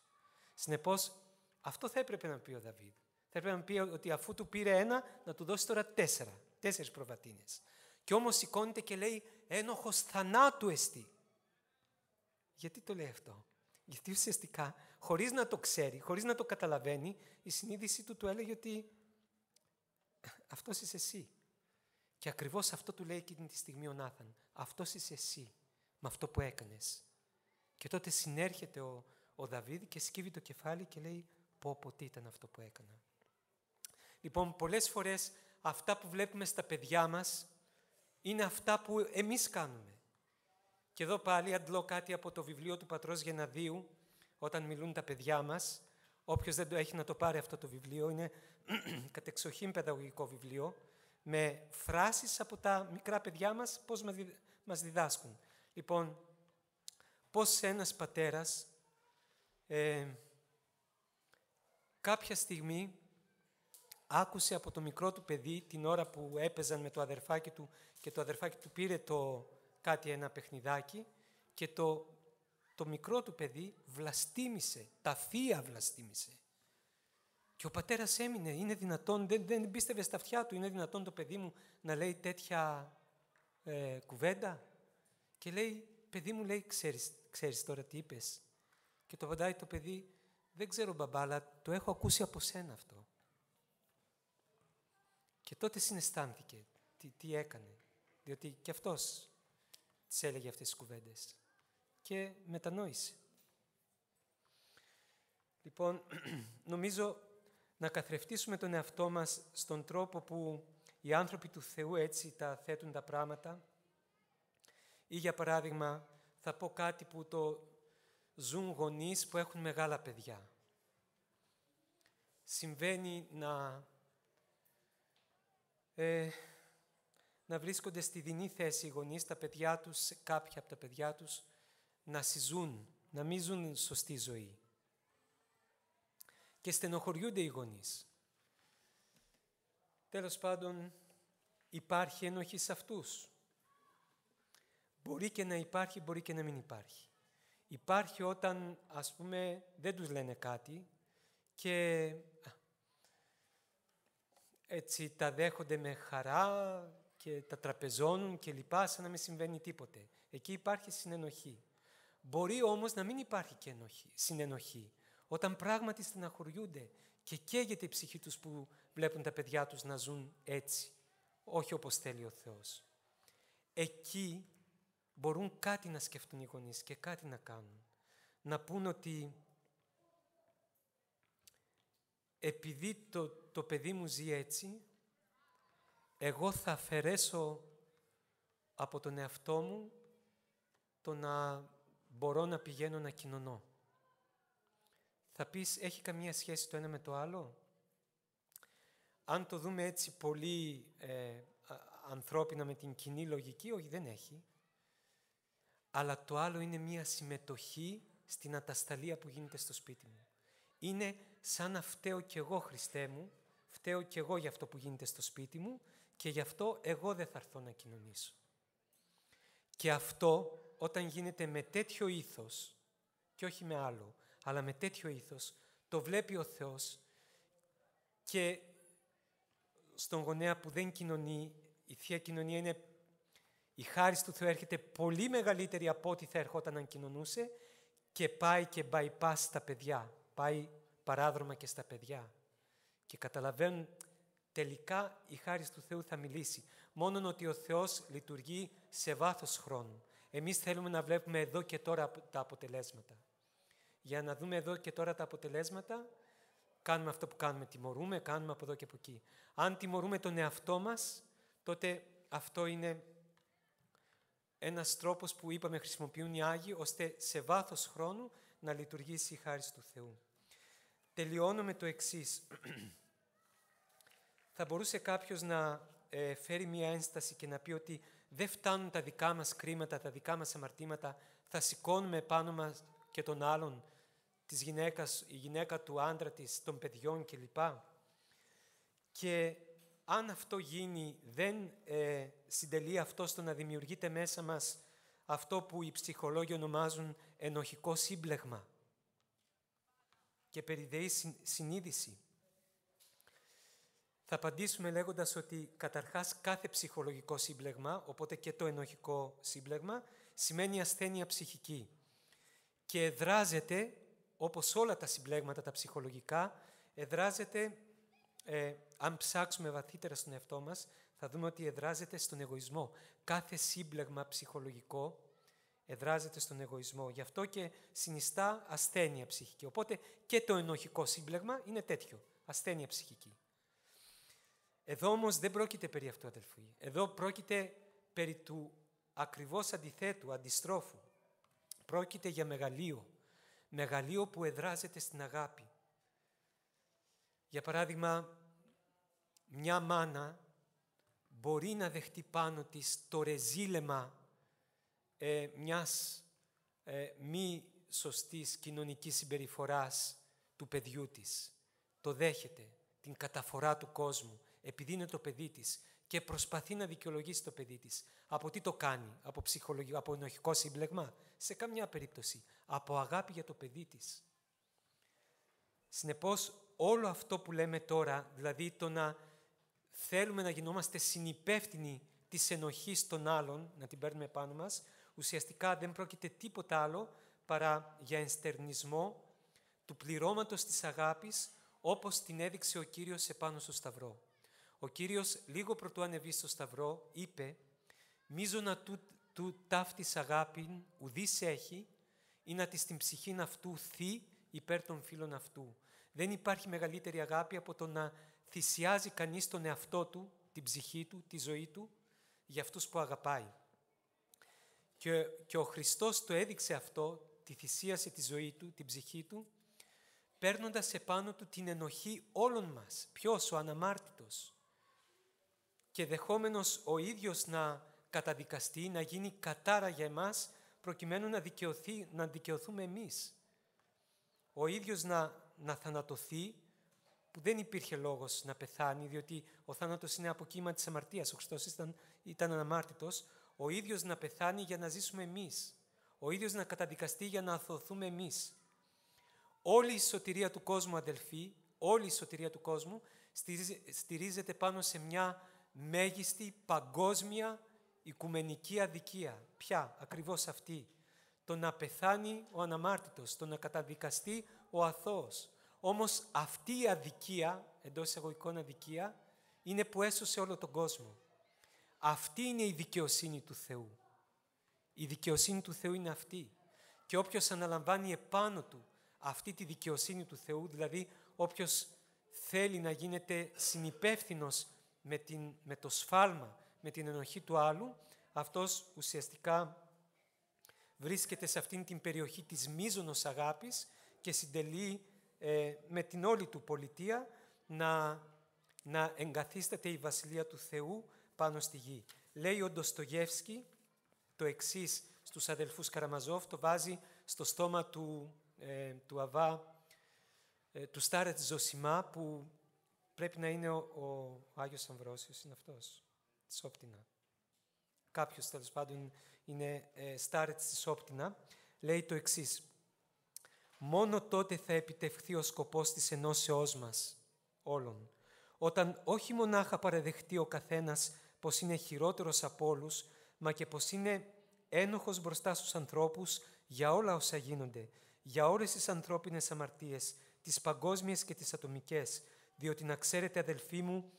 Συνεπώς, αυτό θα έπρεπε να πει ο Δαβίδ. Θα έπρεπε να πει ότι αφού του πήρε ένα, να του δώσει τώρα τέσσερα. Τέσσερις προβατίνες. Και όμως σηκώνεται και λέει, ένοχος θανάτου εστί. Γιατί το λέει αυτό; Γιατί ουσιαστικά, χωρίς να το ξέρει, χωρίς να το καταλαβαίνει, η συνείδησή του του έλεγε ότι αυτός είσαι εσύ. Και ακριβώς αυτό του λέει εκείνη τη στιγμή ο Νάθαν. Αυτός είσαι εσύ, με αυτό που έκανες. Και τότε συνέρχεται ο, ο Δαβίδ και σκύβει το κεφάλι και λέει πω πω τι ήταν αυτό που έκανα. Λοιπόν, πολλές φορές αυτά που βλέπουμε στα παιδιά μας είναι αυτά που εμείς κάνουμε. Και εδώ πάλι αντλώ κάτι από το βιβλίο του Πατρός Γεναδίου, όταν μιλούν τα παιδιά μας. Όποιος δεν το έχει να το πάρει αυτό το βιβλίο, είναι κατεξοχήν παιδαγωγικό βιβλίο, με φράσεις από τα μικρά παιδιά μας, πώς μας διδάσκουν. Λοιπόν, πώς ένας πατέρας ε, κάποια στιγμή άκουσε από το μικρό του παιδί την ώρα που έπαιζαν με το αδερφάκι του και το αδερφάκι του πήρε το κάτι ένα παιχνιδάκι και το, το μικρό του παιδί βλαστήμησε, τα θεία βλαστήμησε. Και ο πατέρας έμεινε, είναι δυνατόν, δεν, δεν πίστευε στα αυτιά του, είναι δυνατόν το παιδί μου να λέει τέτοια ε, κουβέντα; Και λέει, παιδί μου λέει, ξέρεις, ξέρεις τώρα τι είπες. Και το απαντάει το παιδί, δεν ξέρω μπαμπά, αλλά το έχω ακούσει από σένα αυτό. Και τότε συναισθάνθηκε τι, τι έκανε, διότι και αυτός τις έλεγε αυτές τις κουβέντες. Και μετανόησε. Λοιπόν, νομίζω να καθρεφτήσουμε τον εαυτό μας στον τρόπο που οι άνθρωποι του Θεού έτσι τα θέτουν τα πράγματα. Ή για παράδειγμα, θα πω κάτι που το ζουν γονείς που έχουν μεγάλα παιδιά. Συμβαίνει να, ε, να βρίσκονται στη δινή θέση οι γονείς, τα παιδιά τους, κάποια από τα παιδιά τους, να συζούν, να μην ζουν σωστή ζωή. Και στενοχωριούνται οι γονείς. Τέλος πάντων, υπάρχει ενοχή σε αυτούς. Μπορεί και να υπάρχει, μπορεί και να μην υπάρχει. Υπάρχει όταν, ας πούμε, δεν τους λένε κάτι και έτσι τα δέχονται με χαρά και τα τραπεζώνουν και λοιπά, σαν να μην συμβαίνει τίποτε. Εκεί υπάρχει συνενοχή. Μπορεί όμως να μην υπάρχει και ενοχή, συνενοχή. Όταν πράγματι στεναχωριούνται και καίγεται η ψυχή τους που βλέπουν τα παιδιά τους να ζουν έτσι, όχι όπως θέλει ο Θεός. Εκεί μπορούν κάτι να σκεφτούν οι γονείς και κάτι να κάνουν. Να πούν ότι επειδή το, το παιδί μου ζει έτσι, εγώ θα αφαιρέσω από τον εαυτό μου το να μπορώ να πηγαίνω να κοινωνώ. Θα πεις, έχει καμία σχέση το ένα με το άλλο. Αν το δούμε έτσι πολύ ε, ανθρώπινα με την κοινή λογική, όχι δεν έχει αλλά το άλλο είναι μία συμμετοχή στην ατασταλία που γίνεται στο σπίτι μου. Είναι σαν να φταίω κι εγώ, Χριστέ μου, φταίω κι εγώ για αυτό που γίνεται στο σπίτι μου και γι' αυτό εγώ δεν θα έρθω να κοινωνήσω. Και αυτό όταν γίνεται με τέτοιο ήθος, και όχι με άλλο, αλλά με τέτοιο ήθος, το βλέπει ο Θεός και στον γονέα που δεν κοινωνεί, η Θεία Κοινωνία είναι η χάρη του Θεού έρχεται πολύ μεγαλύτερη από ό,τι θα ερχόταν αν κοινωνούσε και πάει και bypass στα παιδιά. Πάει παράδρομα και στα παιδιά. Και καταλαβαίνουν τελικά η χάρη του Θεού θα μιλήσει. Μόνον ότι ο Θεός λειτουργεί σε βάθος χρόνου. Εμείς θέλουμε να βλέπουμε εδώ και τώρα τα αποτελέσματα. Για να δούμε εδώ και τώρα τα αποτελέσματα, κάνουμε αυτό που κάνουμε. Τιμωρούμε, κάνουμε από εδώ και από εκεί. Αν τιμωρούμε τον εαυτό μας, τότε αυτό είναι ένας τρόπος που είπαμε χρησιμοποιούν οι Άγιοι, ώστε σε βάθος χρόνου να λειτουργήσει η χάρη του Θεού. Τελειώνω με το εξής. Θα μπορούσε κάποιος να ε, φέρει μία ένσταση και να πει ότι δεν φτάνουν τα δικά μας κρίματα, τα δικά μας αμαρτήματα, θα σηκώνουμε πάνω μας και τον άλλον, της γυναίκας, η γυναίκα του άντρα της, των παιδιών κλπ. Και αν αυτό γίνει, δεν ε, συντελεί αυτό στο να δημιουργείται μέσα μας αυτό που οι ψυχολόγοι ονομάζουν ενοχικό σύμπλεγμα και περιδεή συνείδηση. Θα απαντήσουμε λέγοντας ότι καταρχάς κάθε ψυχολογικό σύμπλεγμα, οπότε και το ενοχικό σύμπλεγμα, σημαίνει ασθένεια ψυχική και εδράζεται, όπως όλα τα συμπλέγματα τα ψυχολογικά, εδράζεται, ε, αν ψάξουμε βαθύτερα στον εαυτό μας, θα δούμε ότι εδράζεται στον εγωισμό. Κάθε σύμπλεγμα ψυχολογικό εδράζεται στον εγωισμό. Γι' αυτό και συνιστά ασθένεια ψυχική. Οπότε και το ενοχικό σύμπλεγμα είναι τέτοιο, ασθένεια ψυχική. Εδώ όμως δεν πρόκειται περί αυτού, αδελφοί. Εδώ πρόκειται περί του ακριβώς αντιθέτου, αντιστρόφου. Πρόκειται για μεγαλείο. Μεγαλείο που εδράζεται στην αγάπη. Για παράδειγμα, μια μάνα μπορεί να δεχτεί πάνω της το ρεζίλεμα ε, μιας ε, μη σωστής κοινωνικής συμπεριφοράς του παιδιού της. Το δέχεται, την καταφορά του κόσμου, επειδή είναι το παιδί της και προσπαθεί να δικαιολογήσει το παιδί της. Από τι το κάνει, από ψυχολογικό, από ενοχικό σύμπλεγμα, σε καμιά περίπτωση, από αγάπη για το παιδί της. Συνεπώς, όλο αυτό που λέμε τώρα, δηλαδή το να θέλουμε να γινόμαστε συνυπεύθυνοι της ενοχής των άλλων, να την παίρνουμε πάνω μας, ουσιαστικά δεν πρόκειται τίποτα άλλο παρά για ενστερνισμό του πληρώματος της αγάπης, όπως την έδειξε ο Κύριος επάνω στο Σταυρό. Ο Κύριος λίγο πρωτού ανεβεί στο Σταυρό είπε «Μίζωνα του, του ταύτης αγάπην ουδής έχει, ή να της στην ψυχήν αυτού θύ υπέρ των φίλων αυτού». Δεν υπάρχει μεγαλύτερη αγάπη από το να θυσιάζει κανείς τον εαυτό του, την ψυχή του, τη ζωή του, για αυτούς που αγαπάει. Και, και ο Χριστός το έδειξε αυτό, τη θυσίασε τη ζωή του, την ψυχή του, παίρνοντας επάνω του την ενοχή όλων μας. Ποιος, ο αναμάρτητος και δεχόμενος ο ίδιος να καταδικαστεί, να γίνει κατάρα για εμάς, προκειμένου να, δικαιωθεί, να δικαιωθούμε εμείς. Ο ίδιος να, να θανατωθεί, που δεν υπήρχε λόγος να πεθάνει, διότι ο θάνατος είναι αποκύμα της αμαρτίας. Ο Χριστός ήταν, ήταν αναμάρτητος. Ο ίδιος να πεθάνει για να ζήσουμε εμείς. Ο ίδιος να καταδικαστεί για να αθωθούμε εμείς. Όλη η σωτηρία του κόσμου, αδελφοί, όλη η σωτηρία του κόσμου στηρίζεται πάνω σε μια μέγιστη παγκόσμια οικουμενική αδικία. Ποια, ακριβώς αυτή. Το να πεθάνει ο αναμάρτητος, το να καταδικαστεί ο αθώος. Όμως αυτή η αδικία, εντός εισαγωγικών αδικία, είναι που έσωσε όλο τον κόσμο. Αυτή είναι η δικαιοσύνη του Θεού. Η δικαιοσύνη του Θεού είναι αυτή. Και όποιος αναλαμβάνει επάνω του αυτή τη δικαιοσύνη του Θεού, δηλαδή όποιος θέλει να γίνεται συνυπεύθυνος με, την, με το σφάλμα, με την ενοχή του άλλου, αυτός ουσιαστικά βρίσκεται σε αυτήν την περιοχή της μίζωνος αγάπης και συντελεί ε, με την όλη του πολιτεία να, να εγκαθίσταται η Βασιλεία του Θεού πάνω στη γη. Λέει ο Ντοστογεύσκη το εξής στους αδελφούς Καραμαζόφ, το βάζει στο στόμα του, ε, του Αβά, ε, του Στάρετ Ζωσιμά, που πρέπει να είναι ο, ο Άγιος Αμβρόσιος, είναι αυτός, της Όπτινα. Κάποιος, τέλος πάντων, είναι ε, στάρετς της Όπτινα, λέει το εξής. Μόνο τότε θα επιτευχθεί ο σκοπός της ενώσεώς μας, όλων, όταν όχι μονάχα παραδεχτεί ο καθένας πως είναι χειρότερος από όλους, μα και πως είναι ένοχος μπροστά στους ανθρώπους για όλα όσα γίνονται, για όλες τις ανθρώπινες αμαρτίες, τις παγκόσμιες και τις ατομικές, διότι να ξέρετε αδελφοί μου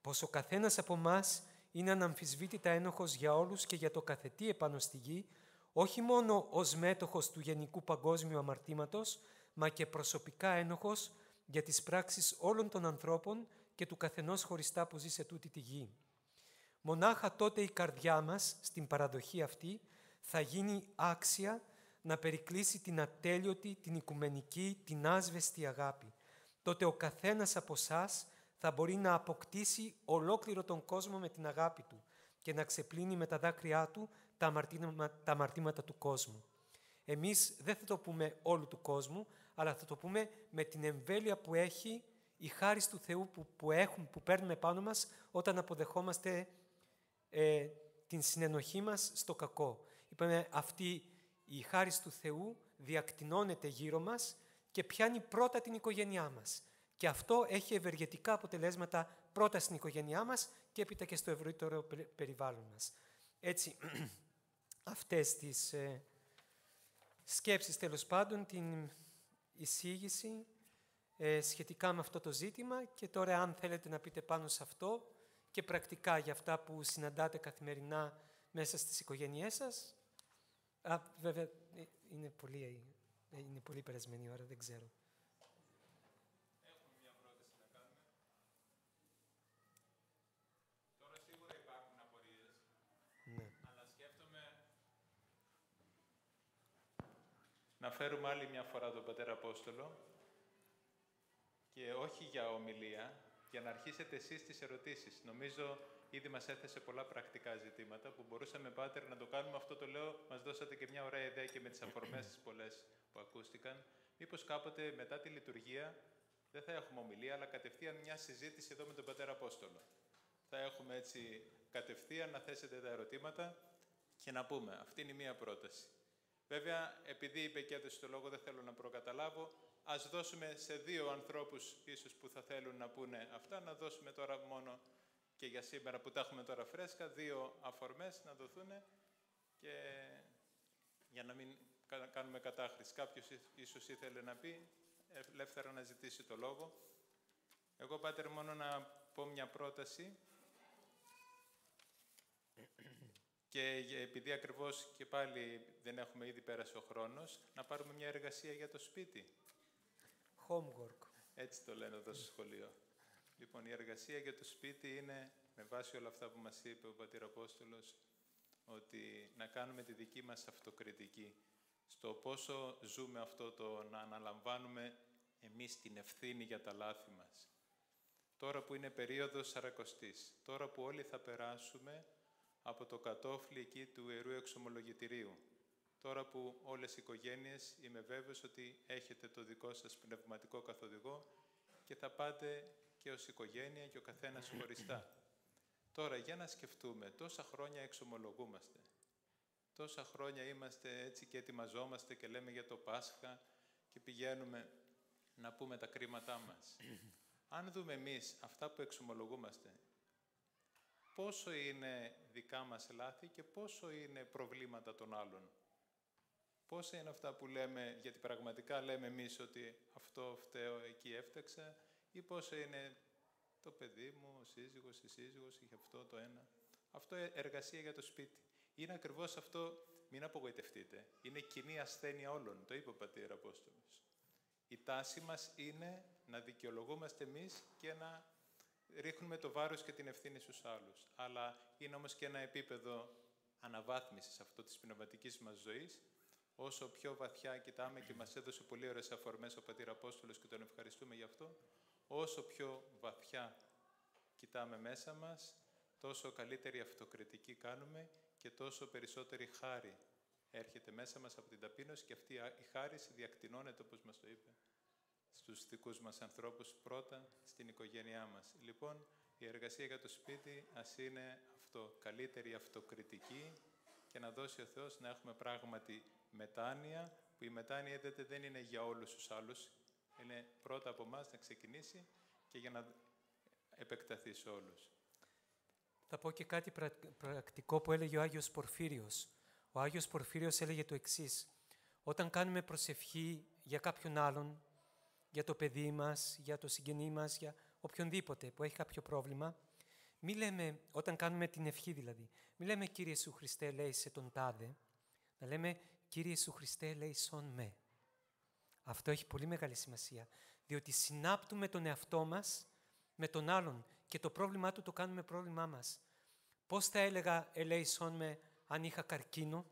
πως ο καθένας από εμάς είναι αναμφισβήτητα ένοχος για όλους και για το καθετή επάνω στη γη, όχι μόνο ως μέτοχος του γενικού παγκόσμιου αμαρτήματος, μα και προσωπικά ένοχος για τις πράξεις όλων των ανθρώπων και του καθενός χωριστά που ζει σε τούτη τη γη. Μονάχα τότε η καρδιά μας, στην παραδοχή αυτή, θα γίνει άξια να περικλείσει την ατέλειωτη, την οικουμενική, την άσβεστη αγάπη, τότε ο καθένας από εσάς θα μπορεί να αποκτήσει ολόκληρο τον κόσμο με την αγάπη του και να ξεπλύνει με τα δάκρυά του τα αμαρτήματα, του κόσμου. Εμείς δεν θα το πούμε όλου του κόσμου, αλλά θα το πούμε με την εμβέλεια που έχει η χάρις του Θεού που, που, έχουν, που παίρνουμε πάνω μας όταν αποδεχόμαστε ε, την συνενοχή μας στο κακό. Είπαμε αυτή η χάρις του Θεού διακτηνώνεται γύρω μας και πιάνει πρώτα την οικογένειά μας. Και αυτό έχει ευεργετικά αποτελέσματα πρώτα στην οικογένειά μας και έπειτα και στο ευρύτερο περιβάλλον μας. Έτσι, αυτές τις ε, σκέψεις τέλος πάντων, την εισήγηση ε, σχετικά με αυτό το ζήτημα και τώρα αν θέλετε να πείτε πάνω σε αυτό και πρακτικά για αυτά που συναντάτε καθημερινά μέσα στις οικογένειές σας. Α, βέβαια, ε, είναι πολύ, ε, είναι πολύ περασμένη η ώρα, δεν ξέρω. Έχουμε μια πρόταση να κάνουμε. Τώρα σίγουρα υπάρχουν απορίες, Ναι. αλλά σκέφτομαι να φέρουμε άλλη μια φορά τον Πατέρα Απόστολο και όχι για ομιλία, για να αρχίσετε εσείς τις ερωτήσεις. Νομίζω ήδη μας έθεσε πολλά πρακτικά ζητήματα που μπορούσαμε, Πάτερ, να το κάνουμε. Αυτό το λέω, μας δώσατε και μια ωραία ιδέα και με τις αφορμές τις πολλές που ακούστηκαν. Μήπως κάποτε μετά τη λειτουργία δεν θα έχουμε ομιλία, αλλά κατευθείαν μια συζήτηση εδώ με τον Πατέρα Απόστολο. Θα έχουμε έτσι κατευθείαν να θέσετε τα ερωτήματα και να πούμε. Αυτή είναι η μία πρόταση. Βέβαια, επειδή είπε και έδωσε το λόγο, δεν θέλω να προκαταλάβω. Ας δώσουμε σε δύο ανθρώπους ίσως που θα θέλουν να πούνε αυτά, να δώσουμε τώρα μόνο και για σήμερα που τα έχουμε τώρα φρέσκα, δύο αφορμές να δοθούν και για να μην κα- κάνουμε κατάχρηση. Κάποιος ί- ίσως ήθελε να πει, ελεύθερα να ζητήσει το λόγο. Εγώ, Πάτερ, μόνο να πω μια πρόταση και για- επειδή ακριβώς και πάλι δεν έχουμε ήδη πέρασε ο χρόνος, να πάρουμε μια εργασία για το σπίτι. Homework. Έτσι το λένε εδώ στο σχολείο. Λοιπόν, η εργασία για το σπίτι είναι, με βάση όλα αυτά που μας είπε ο Πατήρ Απόστολος, ότι να κάνουμε τη δική μας αυτοκριτική στο πόσο ζούμε αυτό το να αναλαμβάνουμε εμείς την ευθύνη για τα λάθη μας. Τώρα που είναι περίοδος Σαρακοστής, τώρα που όλοι θα περάσουμε από το κατόφλι εκεί του Ιερού Εξομολογητηρίου, τώρα που όλες οι οικογένειες είμαι βέβαιος ότι έχετε το δικό σας πνευματικό καθοδηγό και θα πάτε και ως οικογένεια και ο καθένας χωριστά. Τώρα, για να σκεφτούμε, τόσα χρόνια εξομολογούμαστε. Τόσα χρόνια είμαστε έτσι και ετοιμαζόμαστε και λέμε για το Πάσχα και πηγαίνουμε να πούμε τα κρίματά μας. Αν δούμε εμείς αυτά που εξομολογούμαστε, πόσο είναι δικά μας λάθη και πόσο είναι προβλήματα των άλλων; Πόσα είναι αυτά που λέμε, γιατί πραγματικά λέμε εμείς ότι αυτό φταίω, εκεί έφταξα, ή πόσο είναι το παιδί μου, ο σύζυγος, η σύζυγος, είχε αυτό το ένα. Αυτό ε- εργασία για το σπίτι. Είναι ακριβώς αυτό, μην απογοητευτείτε, είναι κοινή ασθένεια όλων, το είπε ο Πατήρ Απόστολος. Η τάση μας είναι να δικαιολογούμαστε εμείς και να ρίχνουμε το βάρος και την ευθύνη στους άλλους. Αλλά είναι όμως και ένα επίπεδο αναβάθμισης αυτό της πνευματικής μας ζωής, όσο πιο βαθιά κοιτάμε και μας έδωσε πολύ ωραίες αφορμές ο Πατήρ Απόστολος και τον ευχαριστούμε γι' αυτό, όσο πιο βαθιά κοιτάμε μέσα μας, τόσο καλύτερη αυτοκριτική κάνουμε και τόσο περισσότερη χάρη έρχεται μέσα μας από την ταπείνωση και αυτή η χάρη διακτηνώνεται, όπως μας το είπε, στους δικούς μας ανθρώπους, πρώτα στην οικογένειά μας. Λοιπόν, η εργασία για το σπίτι ας είναι αυτό, καλύτερη αυτοκριτική και να δώσει ο Θεός να έχουμε πράγματι μετάνοια, που η μετάνοια είδατε, δεν είναι για όλους τους άλλους, είναι πρώτα από εμάς να ξεκινήσει και για να επεκταθεί σε όλους. Θα πω και κάτι πρα- πρακτικό που έλεγε ο Άγιος Πορφύριος. Ο Άγιος Πορφύριος έλεγε το εξής. Όταν κάνουμε προσευχή για κάποιον άλλον, για το παιδί μας, για το συγγενή μας, για οποιονδήποτε που έχει κάποιο πρόβλημα, μη λέμε, όταν κάνουμε την ευχή δηλαδή, μη λέμε «Κύριε Ιησού Χριστέ, λέει σε τον τάδε», να λέμε «Κύριε Ιησού Χριστέ, λέει σον με». Αυτό έχει πολύ μεγάλη σημασία, διότι συνάπτουμε τον εαυτό μας με τον άλλον και το πρόβλημά του το κάνουμε πρόβλημά μας. Πώς θα έλεγα ελέησόν με αν είχα καρκίνο,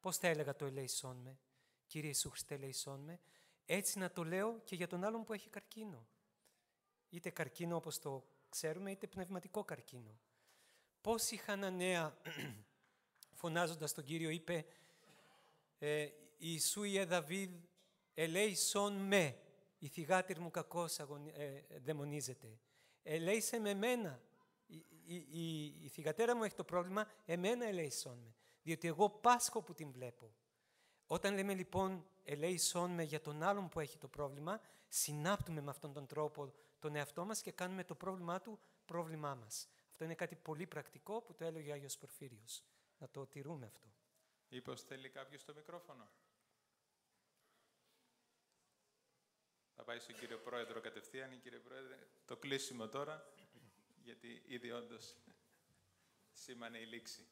πώς θα έλεγα το ελέησόν με, Κύριε Ιησού Χριστέ ελέησόν με, έτσι να το λέω και για τον άλλον που έχει καρκίνο. Είτε καρκίνο όπως το ξέρουμε, είτε πνευματικό καρκίνο. Πώς η Χαναναία, φωνάζοντας τον Κύριο, είπε ε, «Ιησού Ιε Δαβίδ ελέησόν με». η θυγάτηρ μου κακώς αγωνι... ε, δαιμονίζεται. Ελέησε με μένα. Η, η, η, η θυγατέρα μου έχει το πρόβλημα, εμένα ελέησόν με. Διότι εγώ πάσχω που την βλέπω. Όταν λέμε λοιπόν ελέησόν με για τον άλλον που έχει το πρόβλημα, συνάπτουμε με αυτόν τον τρόπο τον εαυτό μας και κάνουμε το πρόβλημά του πρόβλημά μας. Αυτό είναι κάτι πολύ πρακτικό που το έλεγε ο Άγιος Πορφύριος. Να το τηρούμε αυτό. Μήπως θέλει κάποιος το μικρόφωνο; Θα πάει στον κύριο Πρόεδρο κατευθείαν. Κύριε Πρόεδρε, το κλείσιμο τώρα, γιατί ήδη όντως σήμανε η λήξη.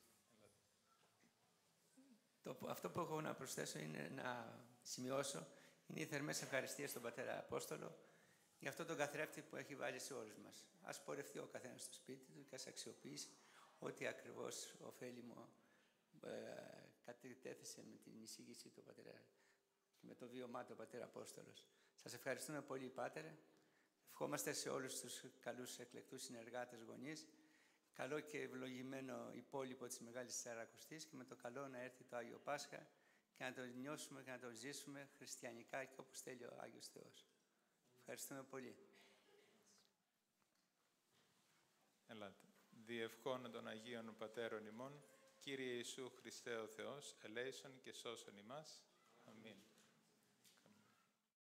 Το, αυτό που έχω να προσθέσω είναι να σημειώσω είναι οι θερμές ευχαριστίες στον Πατέρα Απόστολο για αυτόν τον καθρέφτη που έχει βάλει σε όλους μας. Ας πορευτεί ο καθένας στο σπίτι του και ας αξιοποιήσει ό,τι ακριβώς ωφέλιμο ε, κατετέθησε με την εισήγηση του Πατέρα και με το βίωμά του Πατέρα Απόστολος. Σας ευχαριστούμε πολύ, Πάτερε. Ευχόμαστε σε όλους τους καλούς εκλεκτούς συνεργάτες γονείς καλό και ευλογημένο υπόλοιπο της Μεγάλης Τεσσαρακοστής και με το καλό να έρθει το Άγιο Πάσχα και να το νιώσουμε και να το ζήσουμε χριστιανικά και όπως θέλει ο Άγιος Θεός. Ευχαριστούμε πολύ. Ελάτε. Διευχών των Αγίων Πατέρων ημών, Κύριε Ιησού Χριστέ ο Θεός, ελέησον και σώσον ημάς. Αμήν.